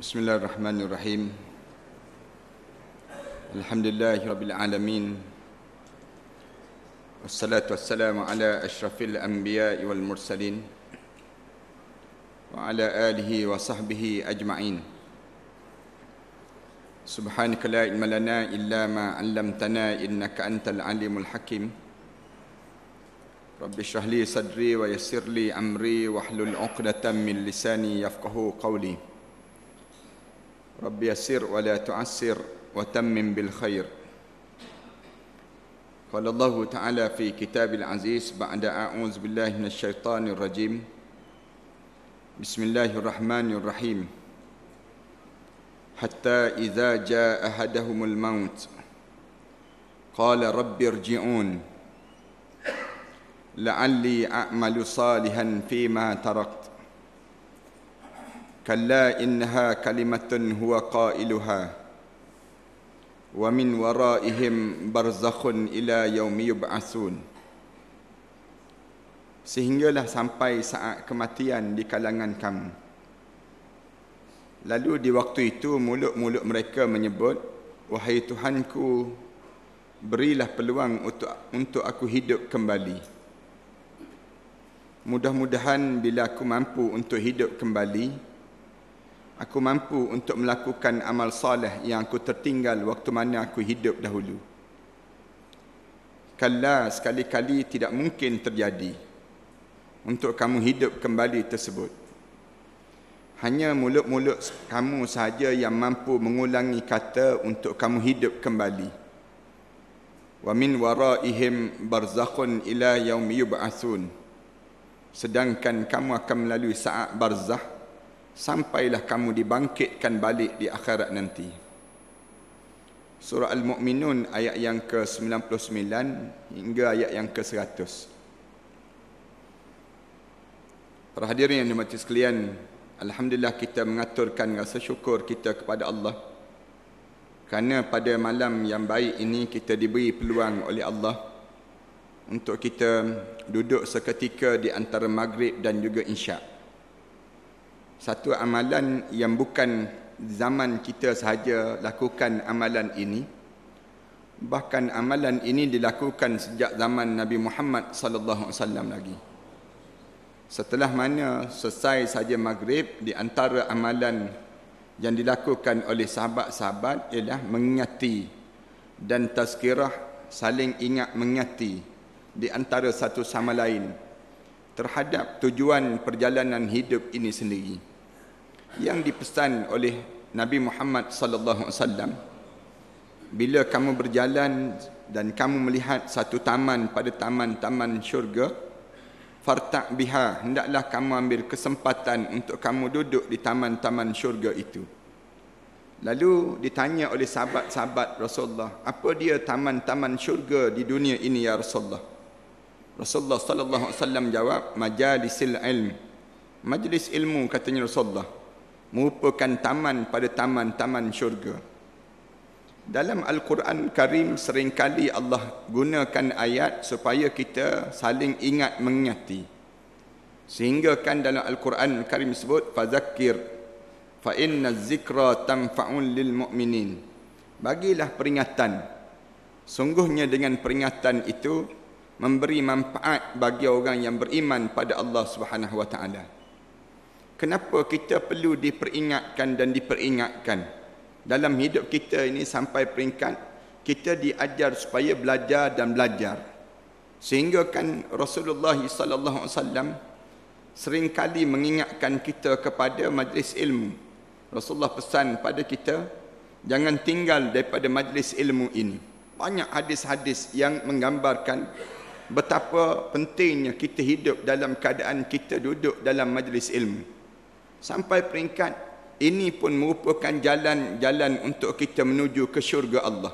بسم الله الرحمن الرحيم الحمد لله رب العالمين والصلاة والسلام على أشرف الأنبياء والمرسلين وعلى آله وصحبه أجمعين سبحانك لا علم لنا إلا ما علمتنا إنك أنت العليم الحكيم رب اشرح لي صدري ويسر لي أمري واحلل عقدة من لساني يفقه قولي رب يسر ولا تعسر وتمم بالخير. قال الله تعالى في كتاب العزيز بعد أعوذ بالله من الشيطان الرجيم. بسم الله الرحمن الرحيم. حتى إذا جاء أحدهم الموت قال رب ارجعون. لعلي أعمل صالحا فيما تركت. كلا إنها كلمة هو قائلها ومن ورائهم برزخ إلى يوم يبعثون Sehinggalah sampai saat kematian di kalangan kamu. Lalu di waktu itu mulut-mulut mereka menyebut, Wahai Tuhanku, berilah peluang untuk, untuk aku hidup kembali. Mudah-mudahan bila aku mampu untuk hidup kembali, aku mampu untuk melakukan amal soleh yang aku tertinggal waktu mana aku hidup dahulu. Kala sekali-kali tidak mungkin terjadi untuk kamu hidup kembali tersebut. Hanya mulut-mulut kamu sahaja yang mampu mengulangi kata untuk kamu hidup kembali. Wa min waraihim barzakhun ila yaumi yub'atsun. Sedangkan kamu akan melalui saat barzah sampailah kamu dibangkitkan balik di akhirat nanti. Surah Al-Mu'minun ayat yang ke-99 hingga ayat yang ke-100. Para hadirin yang dimati sekalian, Alhamdulillah kita mengaturkan rasa syukur kita kepada Allah. Kerana pada malam yang baik ini kita diberi peluang oleh Allah untuk kita duduk seketika di antara maghrib dan juga insya' satu amalan yang bukan zaman kita sahaja lakukan amalan ini. Bahkan amalan ini dilakukan sejak zaman Nabi Muhammad sallallahu alaihi wasallam lagi. Setelah mana selesai saja maghrib di antara amalan yang dilakukan oleh sahabat-sahabat ialah mengingati dan tazkirah saling ingat mengingati di antara satu sama lain terhadap tujuan perjalanan hidup ini sendiri yang dipesan oleh Nabi Muhammad sallallahu alaihi wasallam bila kamu berjalan dan kamu melihat satu taman pada taman-taman syurga farta biha hendaklah kamu ambil kesempatan untuk kamu duduk di taman-taman syurga itu. Lalu ditanya oleh sahabat-sahabat Rasulullah apa dia taman-taman syurga di dunia ini ya Rasulullah? Rasulullah sallallahu alaihi wasallam jawab majalisil ilm. Majlis ilmu katanya Rasulullah merupakan taman pada taman-taman syurga. Dalam Al-Quran Karim seringkali Allah gunakan ayat supaya kita saling ingat mengingati. Sehingga kan dalam Al-Quran Karim sebut fazakir fa inna zikra tanfa'un lil mu'minin. Bagilah peringatan. Sungguhnya dengan peringatan itu memberi manfaat bagi orang yang beriman pada Allah Subhanahu wa taala. Kenapa kita perlu diperingatkan dan diperingatkan dalam hidup kita ini sampai peringkat kita diajar supaya belajar dan belajar. Sehingga kan Rasulullah sallallahu alaihi wasallam seringkali mengingatkan kita kepada majlis ilmu. Rasulullah pesan pada kita jangan tinggal daripada majlis ilmu ini. Banyak hadis-hadis yang menggambarkan betapa pentingnya kita hidup dalam keadaan kita duduk dalam majlis ilmu sampai peringkat ini pun merupakan jalan-jalan untuk kita menuju ke syurga Allah.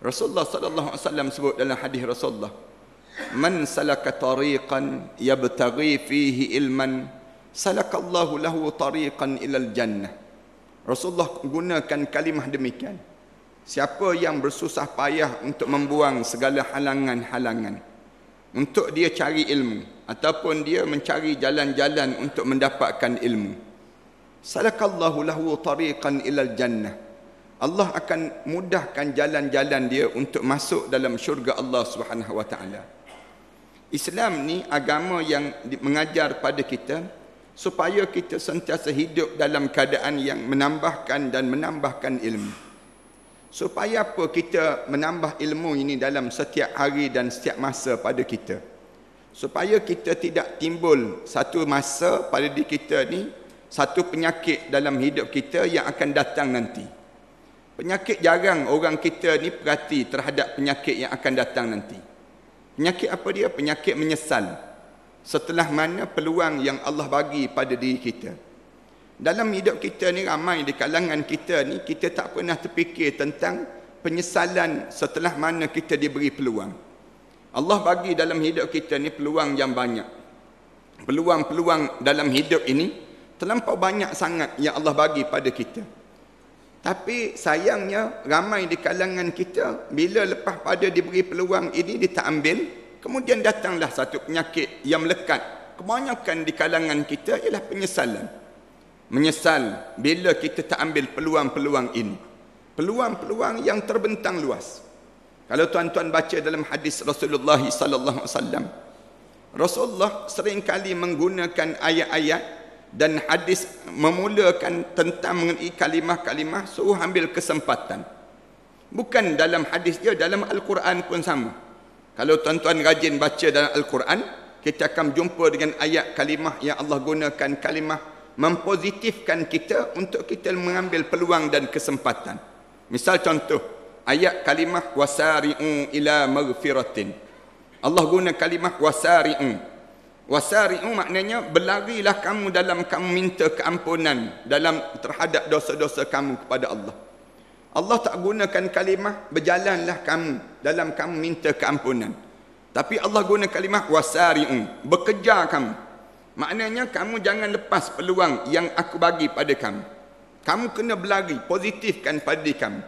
Rasulullah sallallahu alaihi wasallam sebut dalam hadis Rasulullah, "Man salaka tariqan yabtaghi fihi ilman, salakallahu lahu tariqan ilal jannah." Rasulullah gunakan kalimah demikian. Siapa yang bersusah payah untuk membuang segala halangan-halangan untuk dia cari ilmu ataupun dia mencari jalan-jalan untuk mendapatkan ilmu. salakallahu lahu tariqan ilal jannah Allah akan mudahkan jalan-jalan dia untuk masuk dalam syurga Allah Subhanahu wa taala. Islam ni agama yang mengajar pada kita supaya kita sentiasa hidup dalam keadaan yang menambahkan dan menambahkan ilmu. Supaya apa kita menambah ilmu ini dalam setiap hari dan setiap masa pada kita? Supaya kita tidak timbul satu masa pada diri kita ni satu penyakit dalam hidup kita yang akan datang nanti. Penyakit jarang orang kita ni perhati terhadap penyakit yang akan datang nanti. Penyakit apa dia? Penyakit menyesal setelah mana peluang yang Allah bagi pada diri kita. Dalam hidup kita ni ramai di kalangan kita ni kita tak pernah terfikir tentang penyesalan setelah mana kita diberi peluang. Allah bagi dalam hidup kita ni peluang yang banyak. Peluang-peluang dalam hidup ini terlampau banyak sangat yang Allah bagi pada kita. Tapi sayangnya ramai di kalangan kita bila lepas pada diberi peluang ini dia tak ambil Kemudian datanglah satu penyakit yang melekat. Kebanyakan di kalangan kita ialah penyesalan. Menyesal bila kita tak ambil peluang-peluang ini. Peluang-peluang yang terbentang luas. Kalau tuan-tuan baca dalam hadis Rasulullah sallallahu alaihi wasallam, Rasulullah sering kali menggunakan ayat-ayat dan hadis memulakan tentang mengenai kalimah-kalimah suruh ambil kesempatan. Bukan dalam hadis dia, dalam Al-Quran pun sama. Kalau tuan-tuan rajin baca dalam Al-Quran, kita akan jumpa dengan ayat kalimah yang Allah gunakan kalimah mempositifkan kita untuk kita mengambil peluang dan kesempatan. Misal contoh, ayat kalimah wasari'u ila maghfiratin. Allah guna kalimah wasari'u. Wasari'u maknanya berlarilah kamu dalam kamu minta keampunan dalam terhadap dosa-dosa kamu kepada Allah. Allah tak gunakan kalimah berjalanlah kamu dalam kamu minta keampunan. Tapi Allah guna kalimah wasari'un, bekerja kamu. Maknanya kamu jangan lepas peluang yang aku bagi pada kamu. Kamu kena berlari, positifkan pada diri kamu.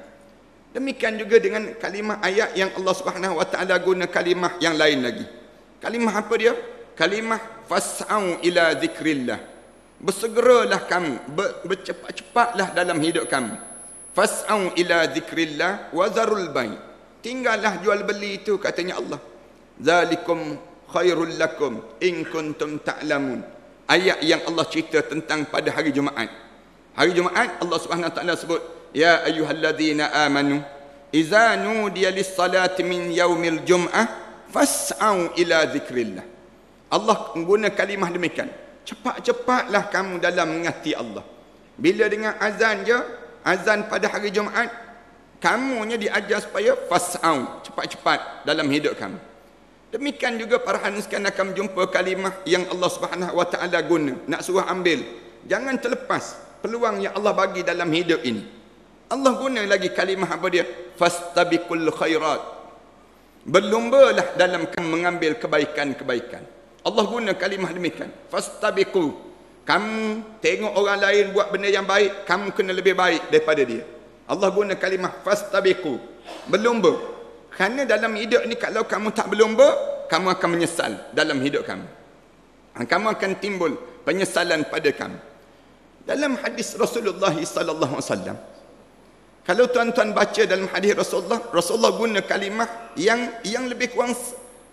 Demikian juga dengan kalimah ayat yang Allah Subhanahu Wa Taala guna kalimah yang lain lagi. Kalimah apa dia? Kalimah fas'au ila zikrillah. Bersegeralah kamu, bercepat-cepatlah dalam hidup kamu fas'au ila zikrillah wa zarul bai tinggallah jual beli itu katanya Allah zalikum khairul lakum in kuntum ta'lamun. Ayat yang Allah cerita tentang pada hari Jumaat. Hari Jumaat Allah Subhanahu taala sebut ya ayyuhallazina amanu idza nudiya lis-salati min yaumil jum'ah fas'au ila zikrillah. Allah guna kalimah demikian. Cepat-cepatlah kamu dalam mengasihi Allah. Bila dengan azan je azan pada hari Jumaat, kamunya diajar supaya fas'au, cepat-cepat dalam hidup kamu. Demikian juga para haniskan akan jumpa kalimah yang Allah Subhanahu wa taala guna, nak suruh ambil. Jangan terlepas peluang yang Allah bagi dalam hidup ini. Allah guna lagi kalimah apa dia? Fastabiqul khairat. Berlumbalah dalam mengambil kebaikan-kebaikan. Allah guna kalimah demikian. Fastabiqu kamu tengok orang lain buat benda yang baik, kamu kena lebih baik daripada dia. Allah guna kalimah fastabiqu. Berlumba. Kerana dalam hidup ni kalau kamu tak berlumba, kamu akan menyesal dalam hidup kamu. Kamu akan timbul penyesalan pada kamu. Dalam hadis Rasulullah sallallahu alaihi wasallam, kalau tuan-tuan baca dalam hadis Rasulullah, Rasulullah guna kalimah yang yang lebih kurang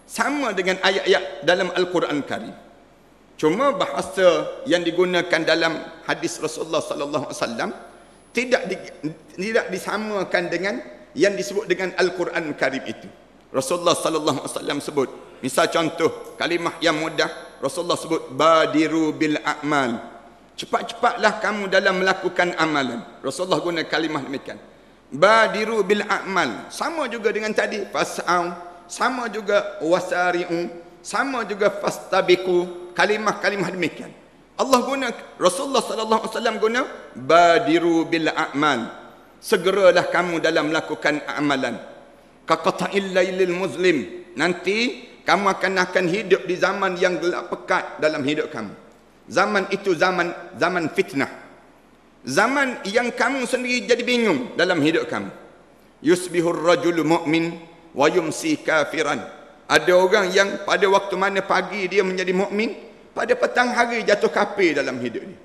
sama dengan ayat-ayat dalam Al-Quran Karim. Cuma bahasa yang digunakan dalam hadis Rasulullah sallallahu alaihi wasallam tidak di, tidak disamakan dengan yang disebut dengan Al-Quran Karim itu. Rasulullah sallallahu alaihi wasallam sebut, misal contoh kalimah yang mudah, Rasulullah sebut badiru bil a'mal. Cepat-cepatlah kamu dalam melakukan amalan. Rasulullah guna kalimah demikian. Badiru bil a'mal. Sama juga dengan tadi fas'au, sama juga wasari'u, sama juga fastabiqu, kalimah-kalimah demikian. Allah guna Rasulullah sallallahu alaihi wasallam guna badiru bil a'mal. Segeralah kamu dalam melakukan amalan. Kaqata'il lailil muslim. Nanti kamu akan akan hidup di zaman yang gelap pekat dalam hidup kamu. Zaman itu zaman zaman fitnah. Zaman yang kamu sendiri jadi bingung dalam hidup kamu. Yusbihur rajulu mu'min wa yumsi kafiran. Ada orang yang pada waktu mana pagi dia menjadi mukmin, pada petang hari jatuh kafir dalam hidup ni.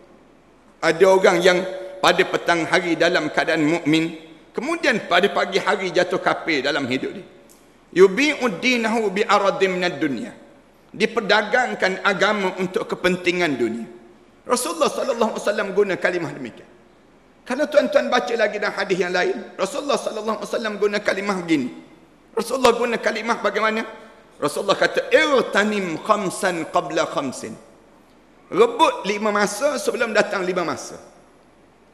Ada orang yang pada petang hari dalam keadaan mukmin, kemudian pada pagi hari jatuh kafir dalam hidup dia. Yubi'ud dinahu bi aradim minad dunya. Diperdagangkan agama untuk kepentingan dunia. Rasulullah sallallahu alaihi wasallam guna kalimah demikian. Kalau tuan-tuan baca lagi dalam hadis yang lain, Rasulullah sallallahu alaihi wasallam guna kalimah begini. Rasulullah guna kalimah bagaimana? Rasulullah kata irtanim khamsan qabla khamsin. Rebut lima masa sebelum datang lima masa.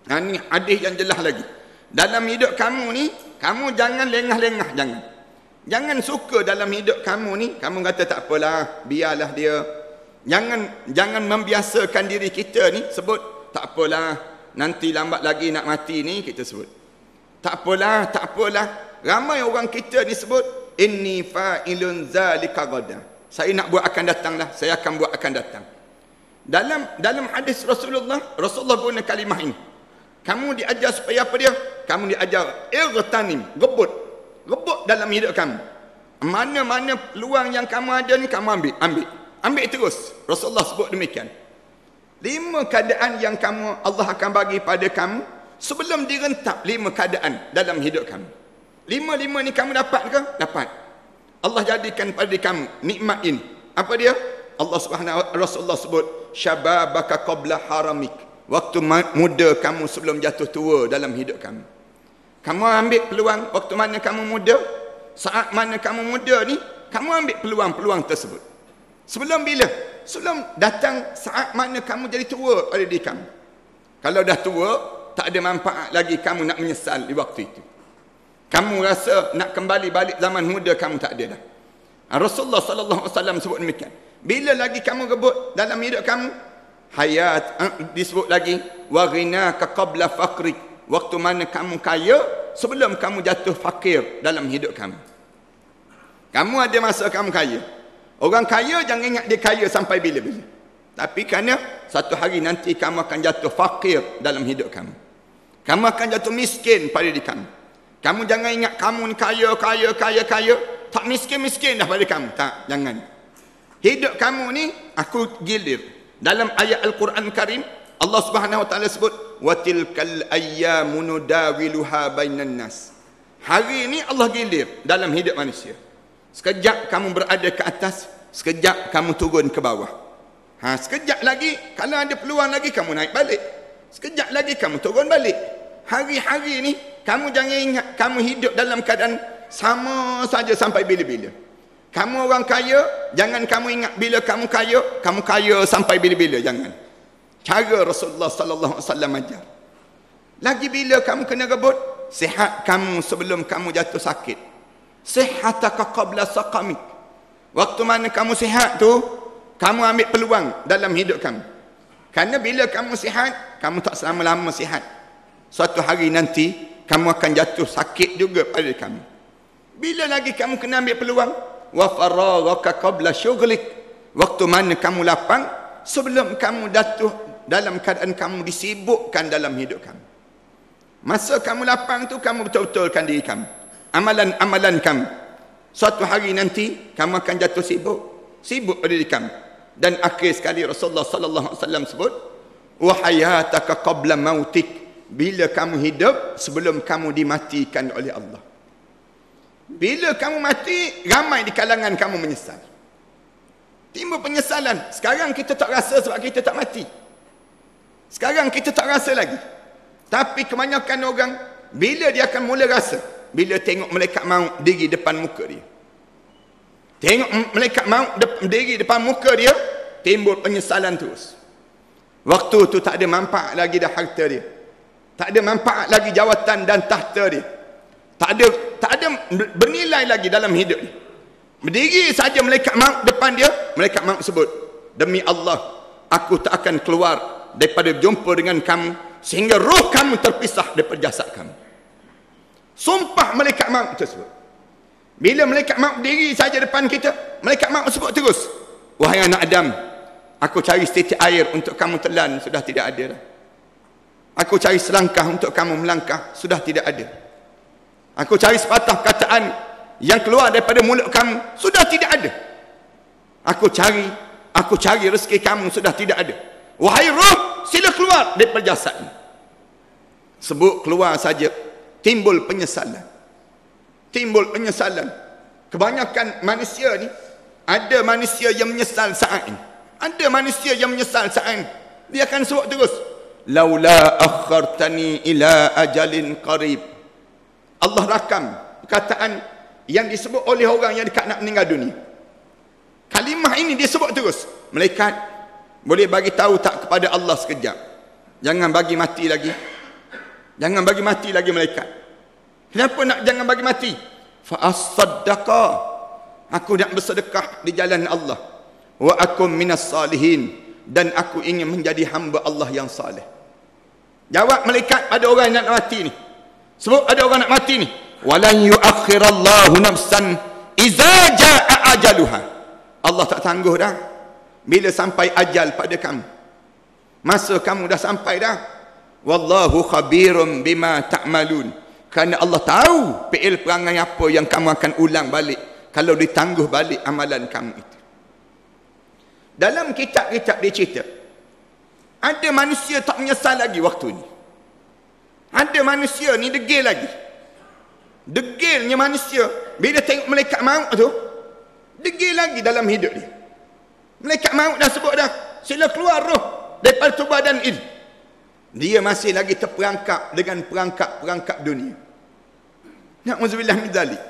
Nah, ini hadis yang jelas lagi. Dalam hidup kamu ni, kamu jangan lengah-lengah, jangan. Jangan suka dalam hidup kamu ni, kamu kata tak apalah, biarlah dia. Jangan jangan membiasakan diri kita ni sebut tak apalah, nanti lambat lagi nak mati ni kita sebut. Tak apalah, tak apalah. Ramai orang kita ni sebut inni fa'ilun zalika ghadan. Saya nak buat akan datanglah, saya akan buat akan datang. Dalam dalam hadis Rasulullah, Rasulullah guna kalimah ini. Kamu diajar supaya apa dia? Kamu diajar irtanim, gebut. Gebut dalam hidup kamu. Mana-mana peluang yang kamu ada ni kamu ambil, ambil. Ambil terus. Rasulullah sebut demikian. Lima keadaan yang kamu Allah akan bagi pada kamu sebelum direntap lima keadaan dalam hidup kamu. Lima-lima ni kamu dapat ke? Dapat. Allah jadikan pada kamu nikmat ini. Apa dia? Allah Subhanahu Rasulullah sebut syababaka qabla haramik. Waktu muda kamu sebelum jatuh tua dalam hidup kamu. Kamu ambil peluang waktu mana kamu muda, saat mana kamu muda ni, kamu ambil peluang-peluang tersebut. Sebelum bila? Sebelum datang saat mana kamu jadi tua pada diri kamu. Kalau dah tua, tak ada manfaat lagi kamu nak menyesal di waktu itu. Kamu rasa nak kembali balik zaman muda kamu tak ada dah. Rasulullah sallallahu alaihi wasallam sebut demikian. Bila lagi kamu gebut dalam hidup kamu hayat uh, disebut lagi wa ghinaka qabla faqrik. Waktu mana kamu kaya sebelum kamu jatuh fakir dalam hidup kamu. Kamu ada masa kamu kaya. Orang kaya jangan ingat dia kaya sampai bila-bila. Tapi kerana satu hari nanti kamu akan jatuh fakir dalam hidup kamu. Kamu akan jatuh miskin pada diri kamu. Kamu jangan ingat kamu ni kaya, kaya, kaya, kaya. Tak miskin-miskin dah pada kamu. Tak, jangan. Hidup kamu ni, aku gilir dalam ayat al-Quran Karim Allah Subhanahu wa taala sebut watilkal ayyamu nudawiluha bainan nas. Hari ini Allah gilir dalam hidup manusia. Sekejap kamu berada ke atas sekejap kamu turun ke bawah. Ha sekejap lagi kalau ada peluang lagi kamu naik balik. Sekejap lagi kamu turun balik. Hari-hari ini kamu jangan ingat kamu hidup dalam keadaan sama saja sampai bila-bila. Kamu orang kaya, jangan kamu ingat bila kamu kaya, kamu kaya sampai bila-bila, jangan. Cara Rasulullah sallallahu alaihi wasallam ajar. Lagi bila kamu kena rebut, sihat kamu sebelum kamu jatuh sakit. Sihataka qabla saqamik. Waktu mana kamu sihat tu, kamu ambil peluang dalam hidup kamu. Karena bila kamu sihat, kamu tak selama-lama sihat. Suatu hari nanti, kamu akan jatuh sakit juga pada kamu. Bila lagi kamu kena ambil peluang? Wa faragaka qabla syughlik. Waktu mana kamu lapang sebelum kamu jatuh dalam keadaan kamu disibukkan dalam hidup kamu. Masa kamu lapang tu kamu betul-betulkan diri kamu. Amalan-amalan kamu. Suatu hari nanti kamu akan jatuh sibuk. Sibuk diri kamu. Dan akhir sekali Rasulullah sallallahu alaihi wasallam sebut, "Wa hayataka qabla mautik." bila kamu hidup sebelum kamu dimatikan oleh Allah. Bila kamu mati, ramai di kalangan kamu menyesal. Timbul penyesalan. Sekarang kita tak rasa sebab kita tak mati. Sekarang kita tak rasa lagi. Tapi kebanyakan orang, bila dia akan mula rasa? Bila tengok malaikat maut diri depan muka dia. Tengok malaikat maut diri depan muka dia, timbul penyesalan terus. Waktu tu tak ada manfaat lagi dah harta dia. Tak ada manfaat lagi jawatan dan tahta dia. Tak ada tak ada bernilai lagi dalam hidup dia. Berdiri saja malaikat maut depan dia, malaikat maut sebut, "Demi Allah, aku tak akan keluar daripada jumpa dengan kamu sehingga roh kamu terpisah daripada jasad kamu." Sumpah malaikat maut tersebut. Bila malaikat maut diri saja depan kita, malaikat maut sebut terus, "Wahai anak Adam, aku cari setitik air untuk kamu telan sudah tidak ada dah." Aku cari selangkah untuk kamu melangkah. Sudah tidak ada. Aku cari sepatah kataan yang keluar daripada mulut kamu. Sudah tidak ada. Aku cari, aku cari rezeki kamu. Sudah tidak ada. Wahai roh, sila keluar daripada jasad. Sebut keluar saja, timbul penyesalan. Timbul penyesalan. Kebanyakan manusia ni, ada manusia yang menyesal saat ini. Ada manusia yang menyesal saat ini. Dia akan sebut terus. Laula akhartani ila ajalin qarib. Allah rakam perkataan yang disebut oleh orang yang dekat nak meninggal dunia. Kalimah ini dia sebut terus. Malaikat boleh bagi tahu tak kepada Allah sekejap. Jangan bagi mati lagi. Jangan bagi mati lagi malaikat. Kenapa nak jangan bagi mati? Fa as-saddaqa. Aku nak bersedekah di jalan Allah. Wa akum minas salihin dan aku ingin menjadi hamba Allah yang saleh. Jawab malaikat pada orang yang nak mati ni. Sebab ada orang nak mati ni. Walan yuakhirallahu nafsan iza jaa ajaluha. Allah tak tangguh dah. Bila sampai ajal pada kamu. Masa kamu dah sampai dah. Wallahu khabirum bima ta'malun. Kerana Allah tahu fi'il perangai apa yang kamu akan ulang balik. Kalau ditangguh balik amalan kamu itu. Dalam kitab-kitab dia cerita. Ada manusia tak menyesal lagi waktu ni. Ada manusia ni degil lagi. Degilnya manusia. Bila tengok malaikat maut tu. Degil lagi dalam hidup dia. Malaikat maut dah sebut dah. Sila keluar roh. Daripada tu badan ini. Dia masih lagi terperangkap dengan perangkap-perangkap dunia. Na'udzubillah min zalik.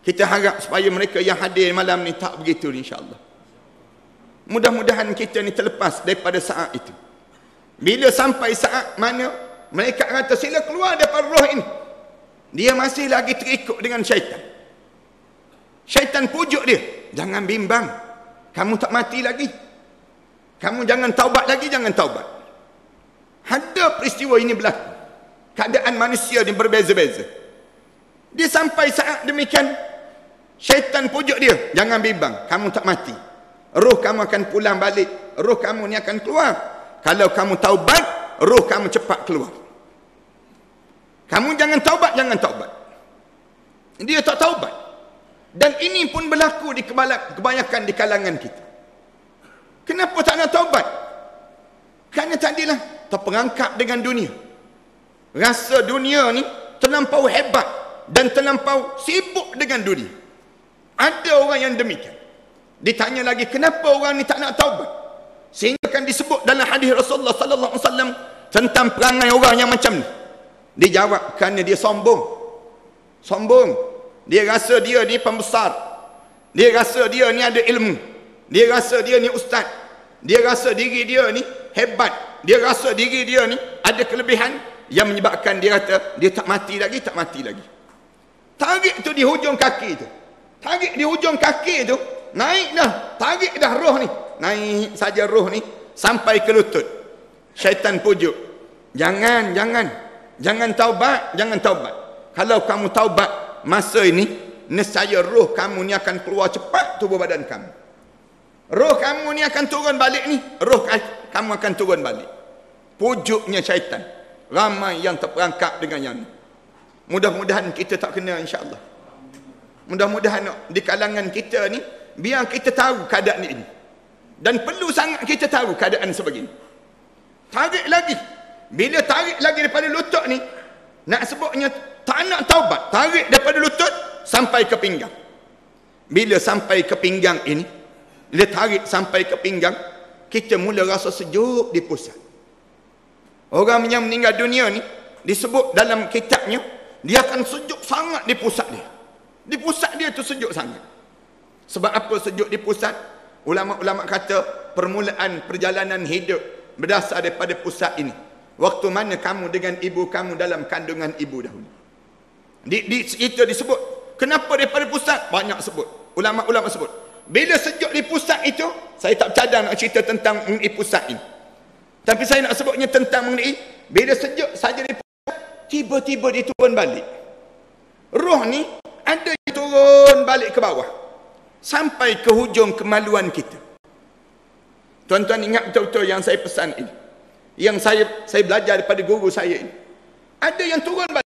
Kita harap supaya mereka yang hadir malam ni tak begitu insyaAllah. Mudah-mudahan kita ni terlepas daripada saat itu. Bila sampai saat mana mereka kata sila keluar daripada roh ini. Dia masih lagi terikut dengan syaitan. Syaitan pujuk dia. Jangan bimbang. Kamu tak mati lagi. Kamu jangan taubat lagi, jangan taubat. Ada peristiwa ini berlaku. Keadaan manusia ni berbeza-beza. Dia sampai saat demikian. Syaitan pujuk dia. Jangan bimbang. Kamu tak mati. Roh kamu akan pulang balik. Roh kamu ni akan keluar. Kalau kamu taubat, roh kamu cepat keluar. Kamu jangan taubat, jangan taubat. Dia tak taubat. Dan ini pun berlaku di kebanyakan di kalangan kita. Kenapa tak nak taubat? Kerana tadilah terperangkap dengan dunia. Rasa dunia ni terlampau hebat dan terlampau sibuk dengan dunia. Ada orang yang demikian. Ditanya lagi kenapa orang ni tak nak taubat? Sehingga akan disebut dalam hadis Rasulullah sallallahu alaihi wasallam tentang perangai orang yang macam ni. Dijawab kerana dia sombong. Sombong. Dia rasa dia ni pembesar. Dia rasa dia ni ada ilmu. Dia rasa dia ni ustaz. Dia rasa diri dia ni hebat. Dia rasa diri dia ni ada kelebihan yang menyebabkan dia kata dia tak mati lagi, tak mati lagi. Tarik tu di hujung kaki tu. Tarik di hujung kaki tu, naik dah. Tarik dah roh ni. Naik saja roh ni sampai ke lutut. Syaitan pujuk. Jangan, jangan. Jangan taubat, jangan taubat. Kalau kamu taubat masa ini, nescaya roh kamu ni akan keluar cepat tubuh badan kamu. Roh kamu ni akan turun balik ni, roh kamu akan turun balik. Pujuknya syaitan. Ramai yang terperangkap dengan yang ni. Mudah-mudahan kita tak kena insya-Allah. Mudah-mudahan di kalangan kita ni biar kita tahu keadaan ini. Dan perlu sangat kita tahu keadaan sebegini. Tarik lagi bila tarik lagi daripada lutut ni, nak sebutnya tak nak taubat. Tarik daripada lutut sampai ke pinggang. Bila sampai ke pinggang ini, bila tarik sampai ke pinggang, kita mula rasa sejuk di pusat. Orang yang meninggal dunia ni, disebut dalam kitabnya, dia akan sejuk sangat di pusat dia. Di pusat dia tu sejuk sangat. Sebab apa sejuk di pusat? Ulama-ulama kata permulaan perjalanan hidup berdasar daripada pusat ini. Waktu mana kamu dengan ibu kamu dalam kandungan ibu dahulu. Di, di, itu disebut. Kenapa daripada pusat? Banyak sebut. Ulama-ulama sebut. Bila sejuk di pusat itu, saya tak cadang nak cerita tentang mengenai pusat ini. Tapi saya nak sebutnya tentang mengenai, bila sejuk saja di pusat, tiba-tiba dia turun balik. Roh ni, ada yang turun balik ke bawah. Sampai ke hujung kemaluan kita. Tuan-tuan ingat betul-betul yang saya pesan ini yang saya saya belajar daripada guru saya ini. Ada yang turun balik.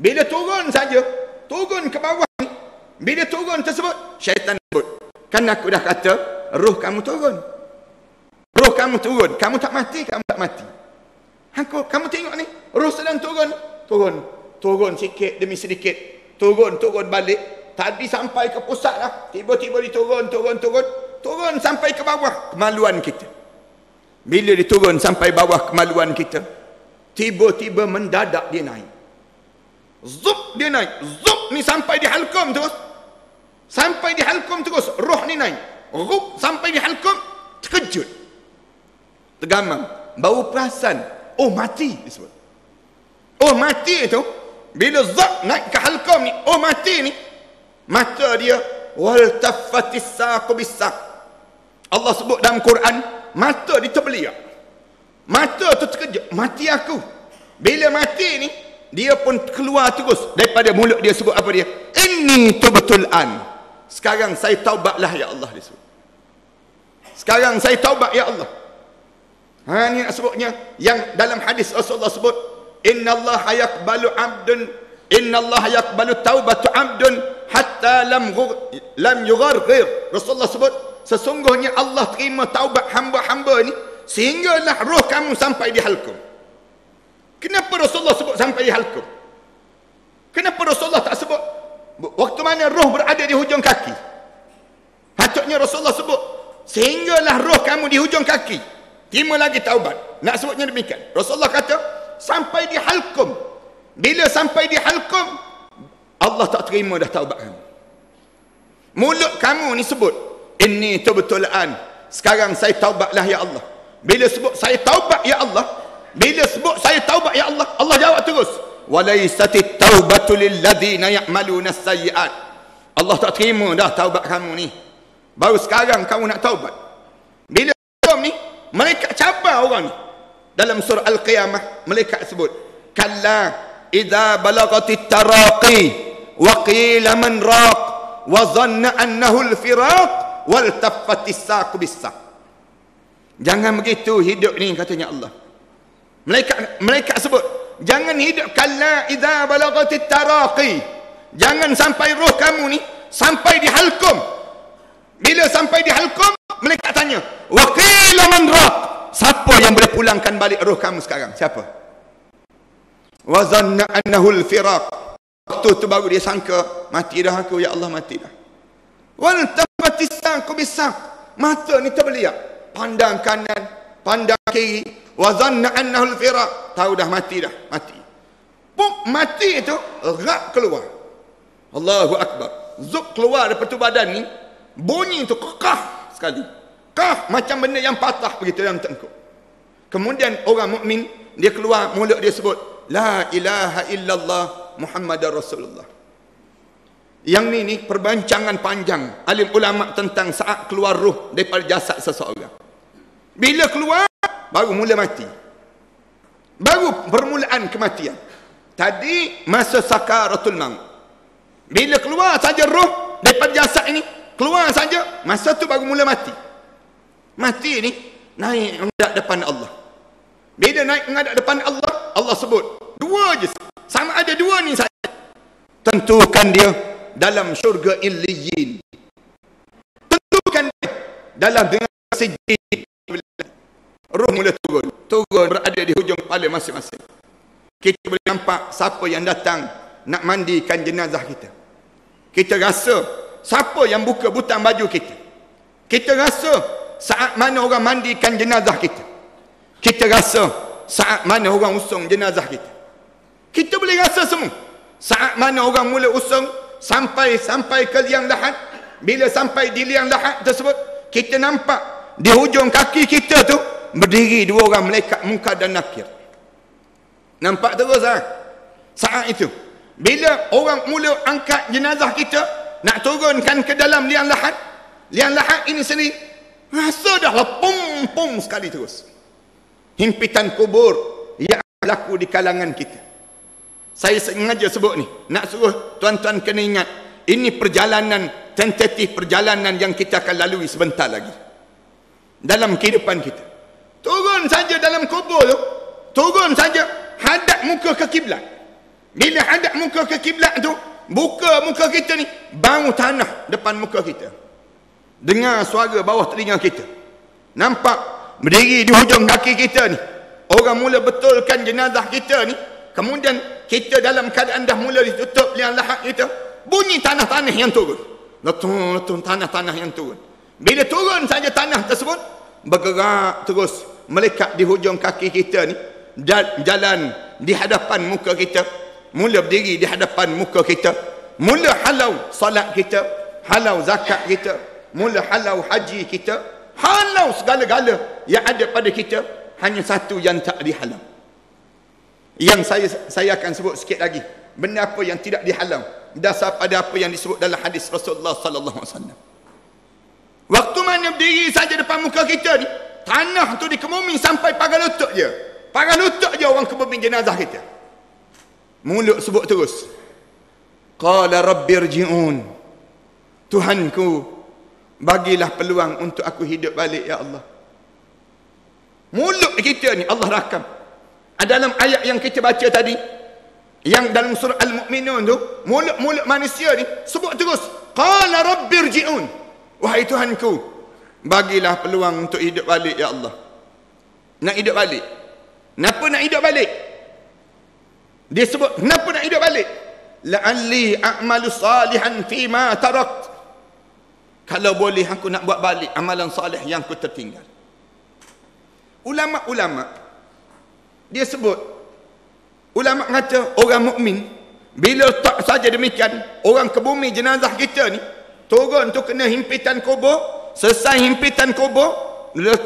Bila turun saja, turun ke bawah ni. Bila turun tersebut, syaitan sebut. Kan aku dah kata, roh kamu turun. Roh kamu turun. Kamu tak mati, kamu tak mati. Aku, kamu tengok ni. Roh sedang turun. Turun. Turun sikit demi sedikit. Turun, turun balik. Tadi sampai ke pusat lah. Tiba-tiba diturun, turun, turun. Turun sampai ke bawah. Kemaluan kita. Bila diturun sampai bawah kemaluan kita. Tiba-tiba mendadak dia naik. Zup dia naik. Zup ni sampai di halkum terus. Sampai di halkum terus. Roh ni naik. Rup sampai di halkum. Terkejut tergamam bau perasan oh mati disebut oh mati itu bila zat naik ke halqam ni oh mati ni mata dia wal tafatis saqu bisaq Allah sebut dalam Quran mata dia terbeliak. Mata tu terkejut. Mati aku. Bila mati ni dia pun keluar terus daripada mulut dia sebut apa dia? Inni tubtul an. Sekarang saya taubatlah ya Allah disebut sekarang saya taubat ya Allah. Ha ni nak sebutnya. Yang dalam hadis Rasulullah sebut Inna Allah yaqbalu 'abdun Inna Allah yaqbalu taubatu 'abdun hatta lam lam yugharghir. Rasulullah sebut sesungguhnya Allah terima taubat hamba-hamba ni sehinggalah roh kamu sampai di halkum. Kenapa Rasulullah sebut sampai di halkum? Kenapa Rasulullah tak sebut waktu mana roh berada di hujung kaki? Patutnya Rasulullah sebut sehinggalah roh kamu di hujung kaki. Terima lagi taubat. Nak sebutnya demikian. Rasulullah kata, sampai di halkum. Bila sampai di halkum, Allah tak terima dah taubat kamu. Mulut kamu ni sebut, ini betulan. Sekarang saya taubatlah ya Allah. Bila sebut saya taubat ya Allah, bila sebut saya taubat ya Allah, Allah jawab terus. Walaysati taubatu lilladzina ya'maluna sayyi'at. Allah tak terima dah taubat kamu ni. Baru sekarang kamu nak taubat. Bila ni mereka cabar orang ni dalam surah al-qiyamah mereka sebut kalla idza balagati taraqi wa qila man raq wa dhanna annahu al-firaq wal taffati saq bis-saq jangan begitu hidup ni katanya Allah mereka mereka sebut jangan hidup kalla idza balagati taraqi jangan sampai roh kamu ni sampai di halkum bila sampai di halkum mereka tanya, "Wa man raq?" Siapa yang boleh pulangkan balik roh kamu sekarang? Siapa? Wa zanna annahu al-firaq. Waktu tu baru dia sangka, mati dah aku ya Allah mati dah. Wal tamati saqu bisaq. Mata ni terbeliak. Pandang kanan, pandang kiri. Wa zanna annahu al-firaq. Tahu dah mati dah, mati. Puk mati itu rak keluar. Allahu akbar. Zuk keluar daripada badan ni, bunyi itu kekah sekali. Kah macam benda yang patah begitu dalam tengkuk. Kemudian orang mukmin dia keluar mulut dia sebut la ilaha illallah Muhammadar Rasulullah. Yang ni ni perbincangan panjang alim ulama tentang saat keluar ruh daripada jasad seseorang. Bila keluar baru mula mati. Baru permulaan kematian. Tadi masa sakaratul maut. Bila keluar saja roh daripada jasad ini, keluar saja masa tu baru mula mati mati ni naik menghadap depan Allah bila naik menghadap depan Allah Allah sebut. Dua je. Sama ada dua ni saja tentukan dia dalam syurga illiyin. Tentukan dia dalam dengan sejid. Roh mula turun. Turun berada di hujung kepala masing-masing. Kita boleh nampak siapa yang datang nak mandikan jenazah kita. Kita rasa siapa yang buka butang baju kita. Kita rasa saat mana orang mandikan jenazah kita. Kita rasa saat mana orang usung jenazah kita? Kita boleh rasa semua saat mana orang mula usung sampai sampai ke liang lahat bila sampai di liang lahat tersebut kita nampak di hujung kaki kita tu berdiri dua orang malaikat muka dan nakir. Nampak terus ha? saat itu bila orang mula angkat jenazah kita nak turunkan ke dalam liang lahat liang lahat ini sendiri rasa dah lepung-pung sekali terus himpitan kubur yang berlaku di kalangan kita. Saya sengaja sebut ni. Nak suruh tuan-tuan kena ingat ini perjalanan tentatif perjalanan yang kita akan lalui sebentar lagi. Dalam kehidupan kita. Turun saja dalam kubur tu. Turun saja hadap muka ke kiblat. Bila hadap muka ke kiblat tu buka muka kita ni bau tanah depan muka kita. Dengar suara bawah telinga kita. Nampak berdiri di hujung kaki kita ni. Orang mula betulkan jenazah kita ni. Kemudian kita dalam keadaan dah mula ditutup liang lahat kita. Bunyi tanah-tanah yang turun. Letun-letun tanah-tanah yang turun. Bila turun saja tanah tersebut. Bergerak terus melekat di hujung kaki kita ni. Jalan di hadapan muka kita. Mula berdiri di hadapan muka kita. Mula halau salat kita. Halau zakat kita. Mula halau haji kita halau segala-gala yang ada pada kita hanya satu yang tak dihalau yang saya saya akan sebut sikit lagi. Benda apa yang tidak dihalau dasar pada apa yang disebut dalam hadis Rasulullah sallallahu alaihi wasallam. Waktu mana berdiri saja depan muka kita ni tanah tu dikemumi sampai pagar lutut je. Pagar lutut je orang kebumi jenazah kita. Mulut sebut terus. Qala rabbirji'un tuhanku Bagilah peluang untuk aku hidup balik ya Allah. Mulut kita ni Allah rakam. Dalam ayat yang kita baca tadi yang dalam surah Al-Mu'minun tu, mulut-mulut manusia ni sebut terus, qala rabbirji'un. Wahai Tuhanku, bagilah peluang untuk hidup balik ya Allah. Nak hidup balik. Kenapa nak hidup balik? Dia sebut, kenapa nak hidup balik? La'alli a'malu salihan fima tarakt. Kalau boleh aku nak buat balik amalan soleh yang aku tertinggal. Ulama-ulama dia sebut ulama kata orang mukmin bila tak saja demikian orang ke bumi jenazah kita ni turun tu kena himpitan kubur selesai himpitan kubur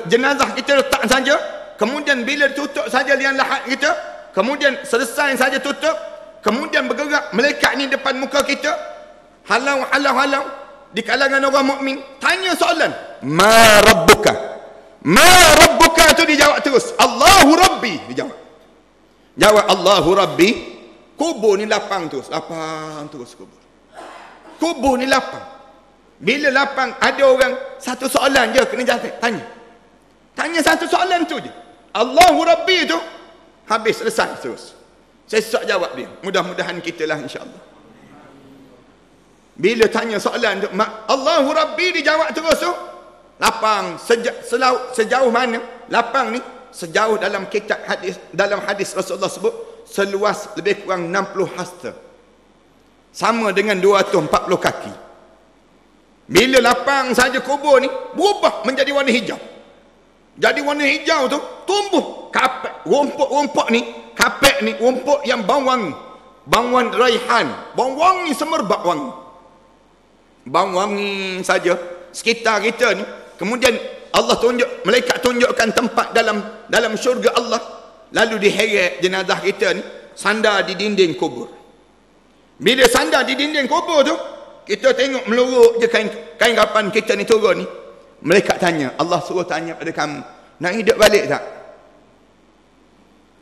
jenazah kita letak saja kemudian bila tutup saja liang lahat kita kemudian selesai saja tutup kemudian bergerak melekat ni depan muka kita halau halau halau di kalangan orang mukmin tanya soalan. Ma rabbuka? Ma rabbuka? Tu dijawab terus. Allahu rabbi. Dijawab. Jawab Allahu rabbi. Kubur ni lapang terus. Lapang terus kubur. Kubur ni lapang. Bila lapang ada orang satu soalan je kena jawab. Tanya. Tanya satu soalan tu je. Allahu rabbi tu habis selesai terus. Saya sok jawab dia. Mudah-mudahan kita lah insyaAllah bila tanya soalan tu, Allahu Rabbi dijawab terus tu. Lapang sejauh, sejauh, sejauh mana? Lapang ni sejauh dalam kitab hadis dalam hadis Rasulullah sebut seluas lebih kurang 60 hasta. Sama dengan 240 kaki. Bila lapang saja kubur ni berubah menjadi warna hijau. Jadi warna hijau tu tumbuh kapek rumput-rumput ni, kapek ni rumput yang bau wangi. Bau raihan, bau wangi semerbak wangi bau wangi saja. Sekitar kita ni kemudian Allah tunjuk malaikat tunjukkan tempat dalam dalam syurga Allah. Lalu diheret jenazah kita ni sandar di dinding kubur. Bila sandar di dinding kubur tu kita tengok meluruk je kain kain kapan kita ni turun ni. Malaikat tanya Allah suruh tanya pada kamu nak hidup balik tak?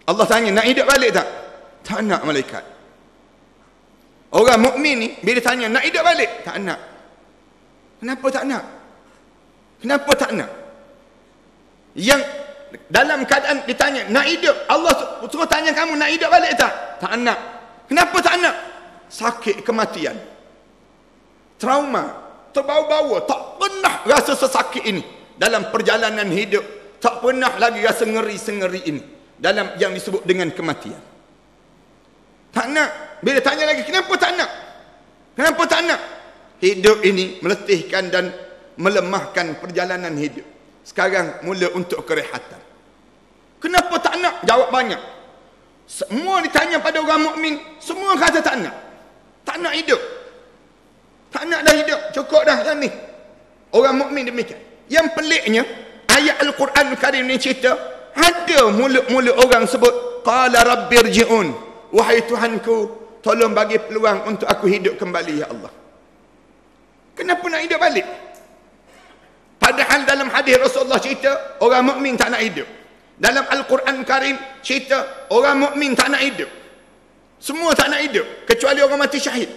Allah tanya nak hidup balik tak? Tak nak malaikat Orang mukmin ni bila tanya nak hidup balik, tak nak. Kenapa tak nak? Kenapa tak nak? Yang dalam keadaan ditanya nak hidup, Allah suruh tanya kamu nak hidup balik tak? Tak nak. Kenapa tak nak? Sakit kematian. Trauma, terbawa-bawa, tak pernah rasa sesakit ini dalam perjalanan hidup. Tak pernah lagi rasa ngeri-sengeri ini dalam yang disebut dengan kematian. Tak nak. Bila tanya lagi, kenapa tak nak? Kenapa tak nak? Hidup ini meletihkan dan melemahkan perjalanan hidup. Sekarang mula untuk kerehatan. Kenapa tak nak? Jawab banyak. Semua ditanya pada orang mukmin, semua kata tak nak. Tak nak hidup. Tak nak dah hidup. Cukup dah yang ni. Orang mukmin demikian. Yang peliknya, ayat Al-Quran Karim ni cerita, ada mulut-mulut orang sebut, Qala Rabbirji'un. Wahai Tuhanku, tolong bagi peluang untuk aku hidup kembali ya Allah. Kenapa nak hidup balik? Padahal dalam hadis Rasulullah cerita orang mukmin tak nak hidup. Dalam Al-Quran Karim cerita orang mukmin tak nak hidup. Semua tak nak hidup kecuali orang mati syahid.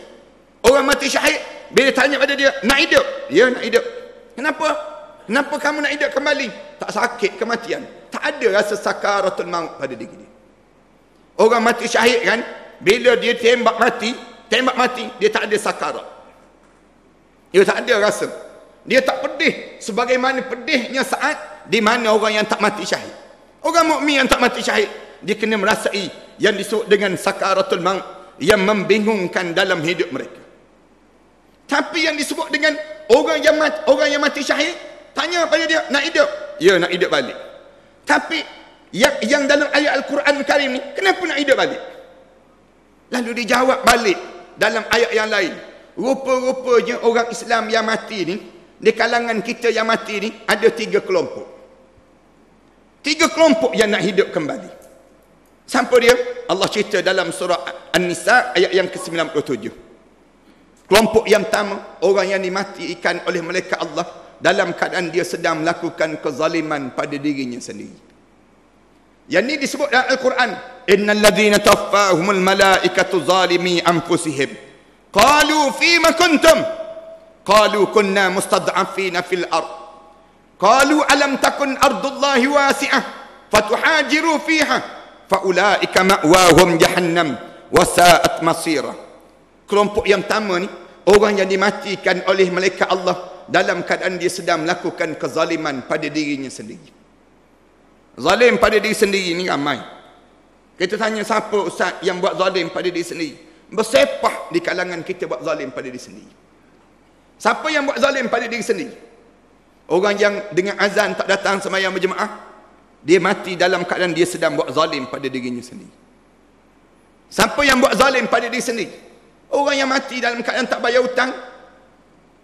Orang mati syahid bila tanya pada dia nak hidup? Ya nak hidup. Kenapa? Kenapa kamu nak hidup kembali? Tak sakit kematian. Tak ada rasa sakaratul maut pada diri dia orang mati syahid kan bila dia tembak mati tembak mati dia tak ada sakarat dia tak ada rasa Dia tak pedih sebagaimana pedihnya saat di mana orang yang tak mati syahid. Orang mukmin yang tak mati syahid, dia kena merasai yang disebut dengan sakaratul maut yang membingungkan dalam hidup mereka. Tapi yang disebut dengan orang yang mati, orang yang mati syahid, tanya pada dia, nak hidup? Ya, nak hidup balik. Tapi yang yang dalam ayat Al-Quran Karim ni, kenapa nak hidup balik? Lalu dijawab balik dalam ayat yang lain. Rupa-rupanya orang Islam yang mati ni, di kalangan kita yang mati ni, ada tiga kelompok. Tiga kelompok yang nak hidup kembali. Siapa dia? Allah cerita dalam surah An-Nisa ayat yang ke-97. Kelompok yang pertama, orang yang dimatikan oleh malaikat Allah dalam keadaan dia sedang melakukan kezaliman pada dirinya sendiri. Yang ini disebut dalam Al-Quran. Innal ladhina taffahumul malaikatu zalimi anfusihim. Qalu fima kuntum? Qalu kunna mustad'afina fil ard. Qalu alam takun ardullahi wasi'ah. Fatuhajiru fiha. Faulaika ma'wahum jahannam. Wasa'at masira. Kelompok yang pertama ni. Orang yang dimatikan oleh malaikat Allah. Dalam keadaan dia sedang melakukan kezaliman pada dirinya sendiri. Zalim pada diri sendiri ni ramai. Kita tanya siapa ustaz yang buat zalim pada diri sendiri? Bersepah di kalangan kita buat zalim pada diri sendiri. Siapa yang buat zalim pada diri sendiri? Orang yang dengan azan tak datang semayang berjemaah. Dia mati dalam keadaan dia sedang buat zalim pada dirinya sendiri. Siapa yang buat zalim pada diri sendiri? Orang yang mati dalam keadaan tak bayar hutang.